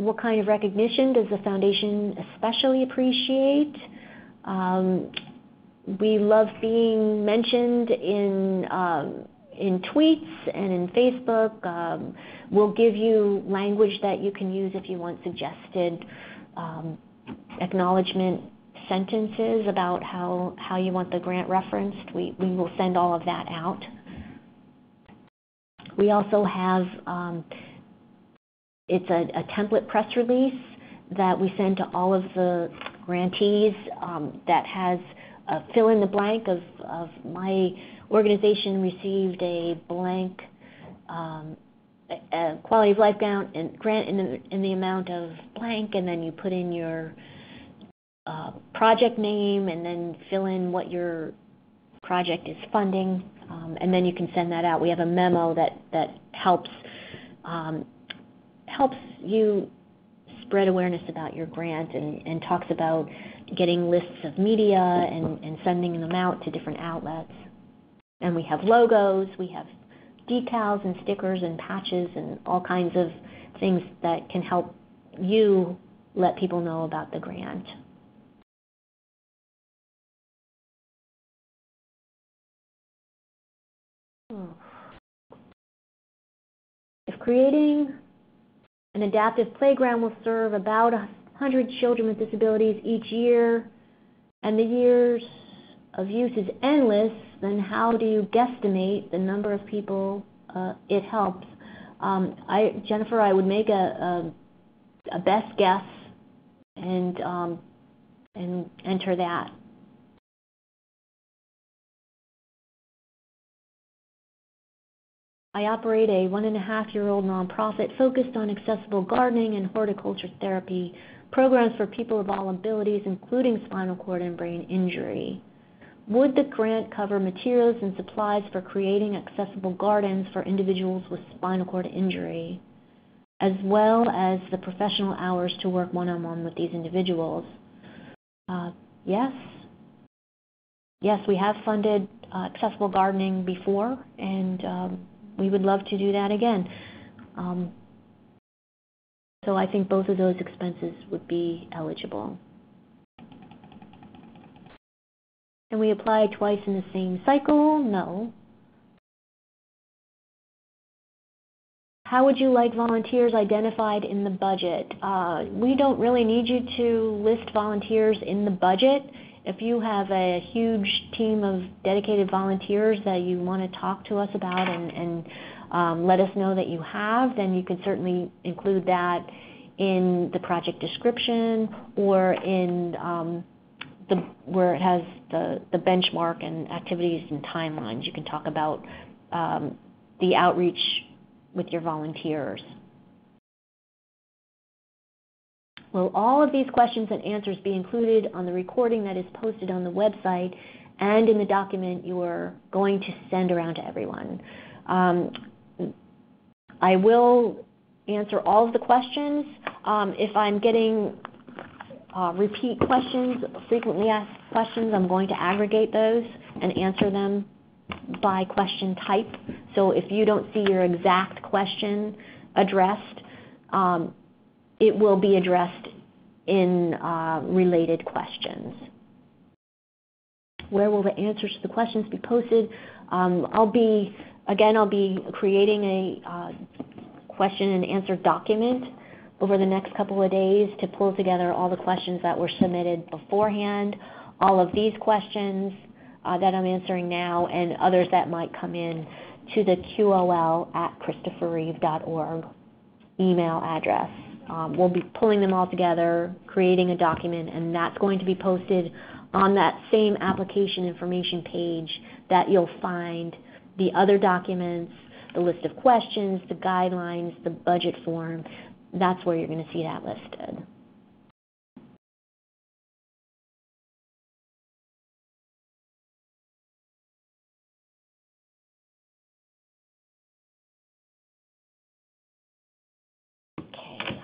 What kind of recognition does the foundation especially appreciate? Um, we love being mentioned in um, in tweets and in Facebook. Um, we'll give you language that you can use if you want suggested um, acknowledgement sentences about how, how you want the grant referenced, we, we will send all of that out. We also have um, it's a, a, template press release that we send to all of the grantees um, that has a fill in the blank of, of my organization received a blank um, a quality of life grant, grant in the, in the amount of blank, and then you put in your uh, project name and then fill in what your project is funding, um, and then you can send that out. We have a memo that, that helps um, helps you spread awareness about your grant and, and talks about getting lists of media and, and sending them out to different outlets. And we have logos, we have decals and stickers and patches and all kinds of things that can help you let people know about the grant. If creating an adaptive playground will serve about 100 children with disabilities each year, and the years of use is endless, then how do you guesstimate the number of people uh, it helps? Um, I, Jennifer, I would make a, a, a best guess and um, and enter that. I operate a one and a half year old nonprofit focused on accessible gardening and horticulture therapy programs for people of all abilities, including spinal cord and brain injury. Would the grant cover materials and supplies for creating accessible gardens for individuals with spinal cord injury, as well as the professional hours to work one on one with these individuals? Uh, yes. Yes, we have funded uh, accessible gardening before, and um, we would love to do that again. Um, so I think both of those expenses would be eligible. And we apply twice in the same cycle? No. How would you like volunteers identified in the budget? Uh, we don't really need you to list volunteers in the budget. If you have a huge team of dedicated volunteers that you want to talk to us about and, and um, let us know that you have, then you can certainly include that in the project description or in um, the where it has the, the benchmark and activities and timelines. You can talk about um, the outreach with your volunteers. Will all of these questions and answers be included on the recording that is posted on the website and in the document you are going to send around to everyone? Um, I will answer all of the questions. Um, if I'm getting uh, repeat questions, frequently asked questions, I'm going to aggregate those and answer them by question type. So if you don't see your exact question addressed, um, it will be addressed in uh, related questions. Where will the answers to the questions be posted? Um, I'll be, again, I'll be creating a uh, question and answer document over the next couple of days to pull together all the questions that were submitted beforehand, all of these questions uh, that I'm answering now, and others that might come in to the QOL at christopherreeve.org email address. Um, we'll be pulling them all together, creating a document, and that's going to be posted on that same application information page that you'll find the other documents, the list of questions, the guidelines, the budget form. That's where you're going to see that listed.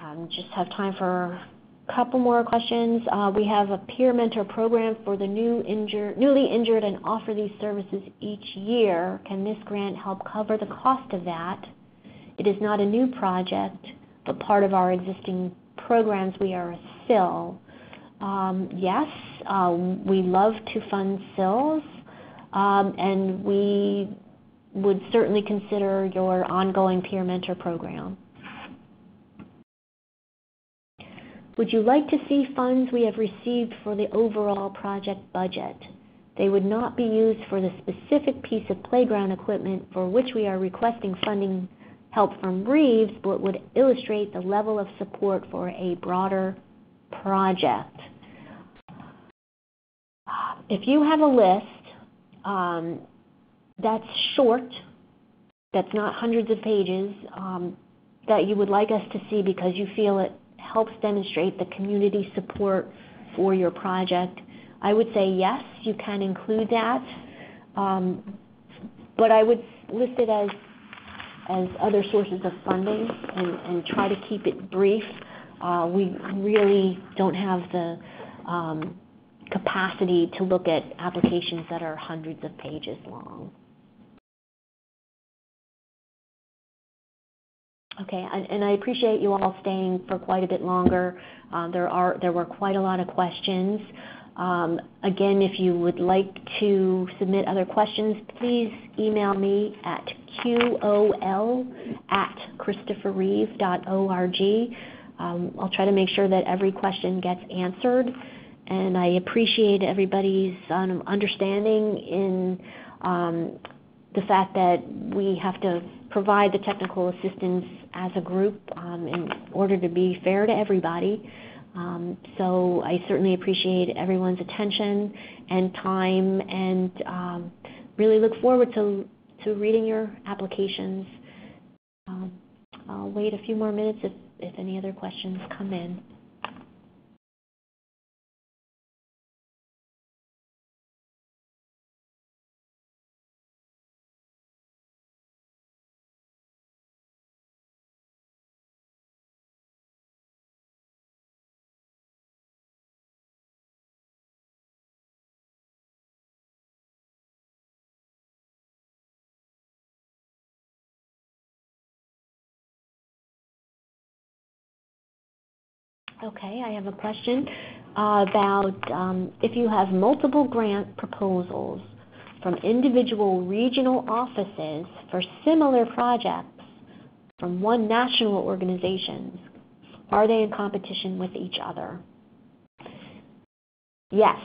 Um, just have time for a couple more questions. Uh, we have a peer mentor program for the new injured, newly injured and offer these services each year. Can this grant help cover the cost of that? It is not a new project, but part of our existing programs. We are a SIL. Um, yes, um, we love to fund SILs, um, and we would certainly consider your ongoing peer mentor program. Would you like to see funds we have received for the overall project budget? They would not be used for the specific piece of playground equipment for which we are requesting funding help from Reeves, but would illustrate the level of support for a broader project. If you have a list um, that's short, that's not hundreds of pages, um, that you would like us to see because you feel it helps demonstrate the community support for your project, I would say yes, you can include that. Um, but I would list it as as other sources of funding and, and try to keep it brief. Uh, we really don't have the um, capacity to look at applications that are hundreds of pages long. Okay, and I appreciate you all staying for quite a bit longer. Uh, there are there were quite a lot of questions. Um, again, if you would like to submit other questions, please email me at qol@christopherreeve.org. Um, I'll try to make sure that every question gets answered, and I appreciate everybody's um, understanding in the fact that we have to provide the technical assistance as a group um, in order to be fair to everybody. Um, so I certainly appreciate everyone's attention and time and um, really look forward to, to reading your applications. Um, I'll wait a few more minutes if, if any other questions come in. Okay, I have a question about um, if you have multiple grant proposals from individual regional offices for similar projects from one national organization, are they in competition with each other? Yes,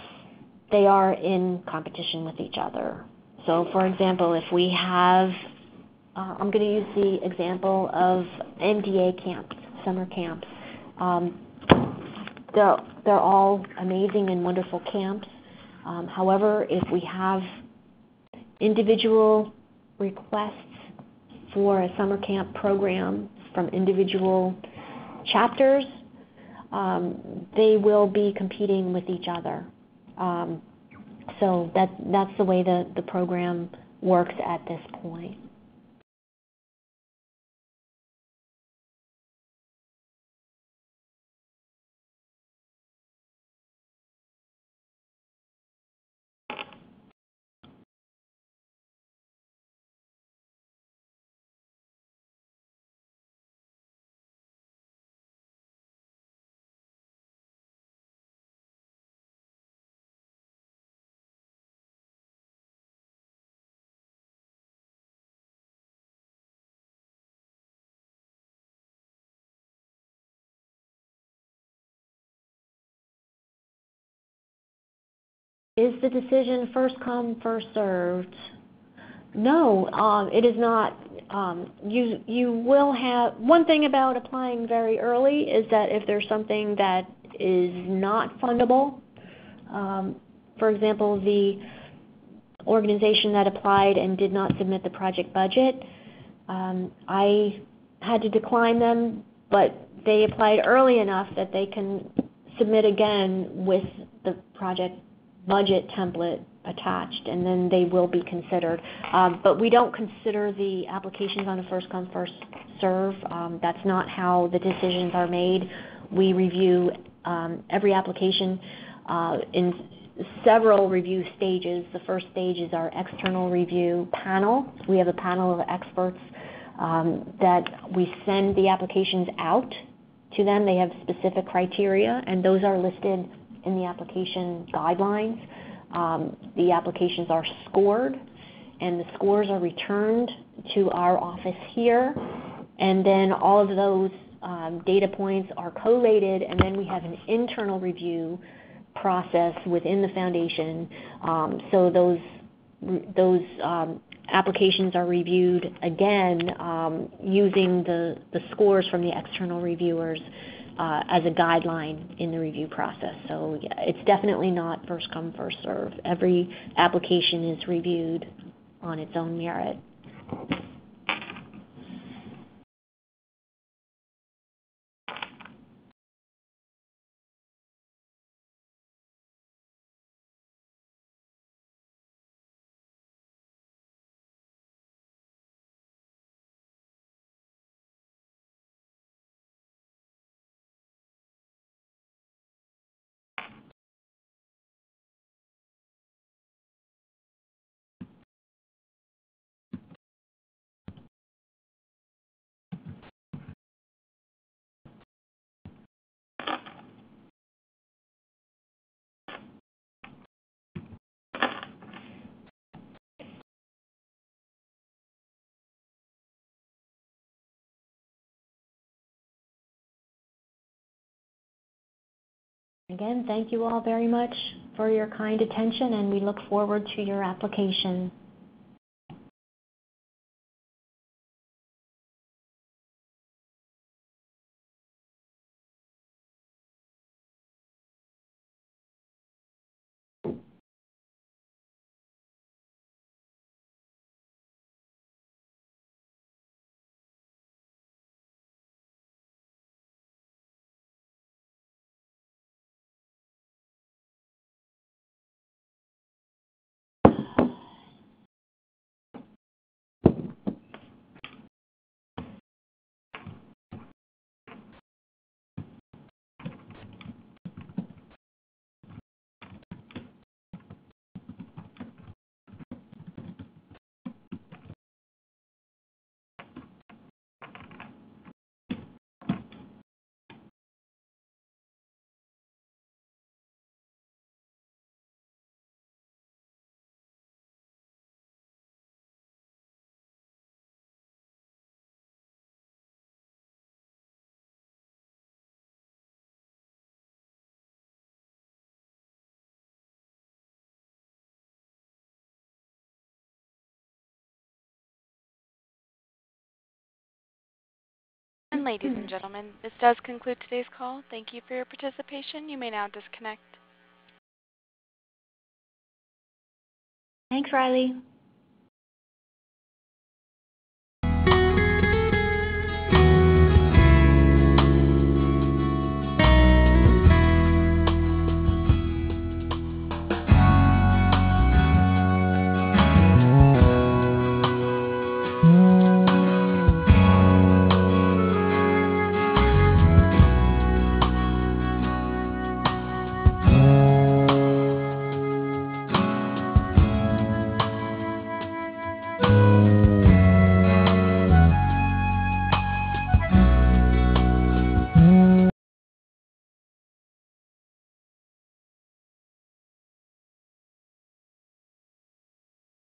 they are in competition with each other. So, for example, if we have, uh, I'm going to use the example of MDA camps, summer camps. Um, they're, they're all amazing and wonderful camps. Um, however, if we have individual requests for a summer camp program from individual chapters, um, they will be competing with each other. Um, so that, that's the way the, the program works at this point. The decision first come, first served? No, um, it is not. Um, you you will have one thing about applying very early is that if there's something that is not fundable, um, for example, the organization that applied and did not submit the project budget, um, I had to decline them, but they applied early enough that they can submit again with the project budget template attached, and then they will be considered. Um, but we don't consider the applications on a first come, first serve. Um, that's not how the decisions are made. We review um, every application uh, in several review stages. The first stage is our external review panel. We have a panel of experts um, that we send the applications out to them. They have specific criteria, and those are listed in the application guidelines. Um, the applications are scored, and the scores are returned to our office here. And then all of those um, data points are collated, and then we have an internal review process within the foundation. Um, so those those um, applications are reviewed again um, using the, the scores from the external reviewers uh, as a guideline in the review process. So yeah, it's definitely not first come, first serve. Every application is reviewed on its own merit. Again, thank you all very much for your kind attention, and we look forward to your application. Ladies and gentlemen, this does conclude today's call. Thank you for your participation. You may now disconnect. Thanks, Riley.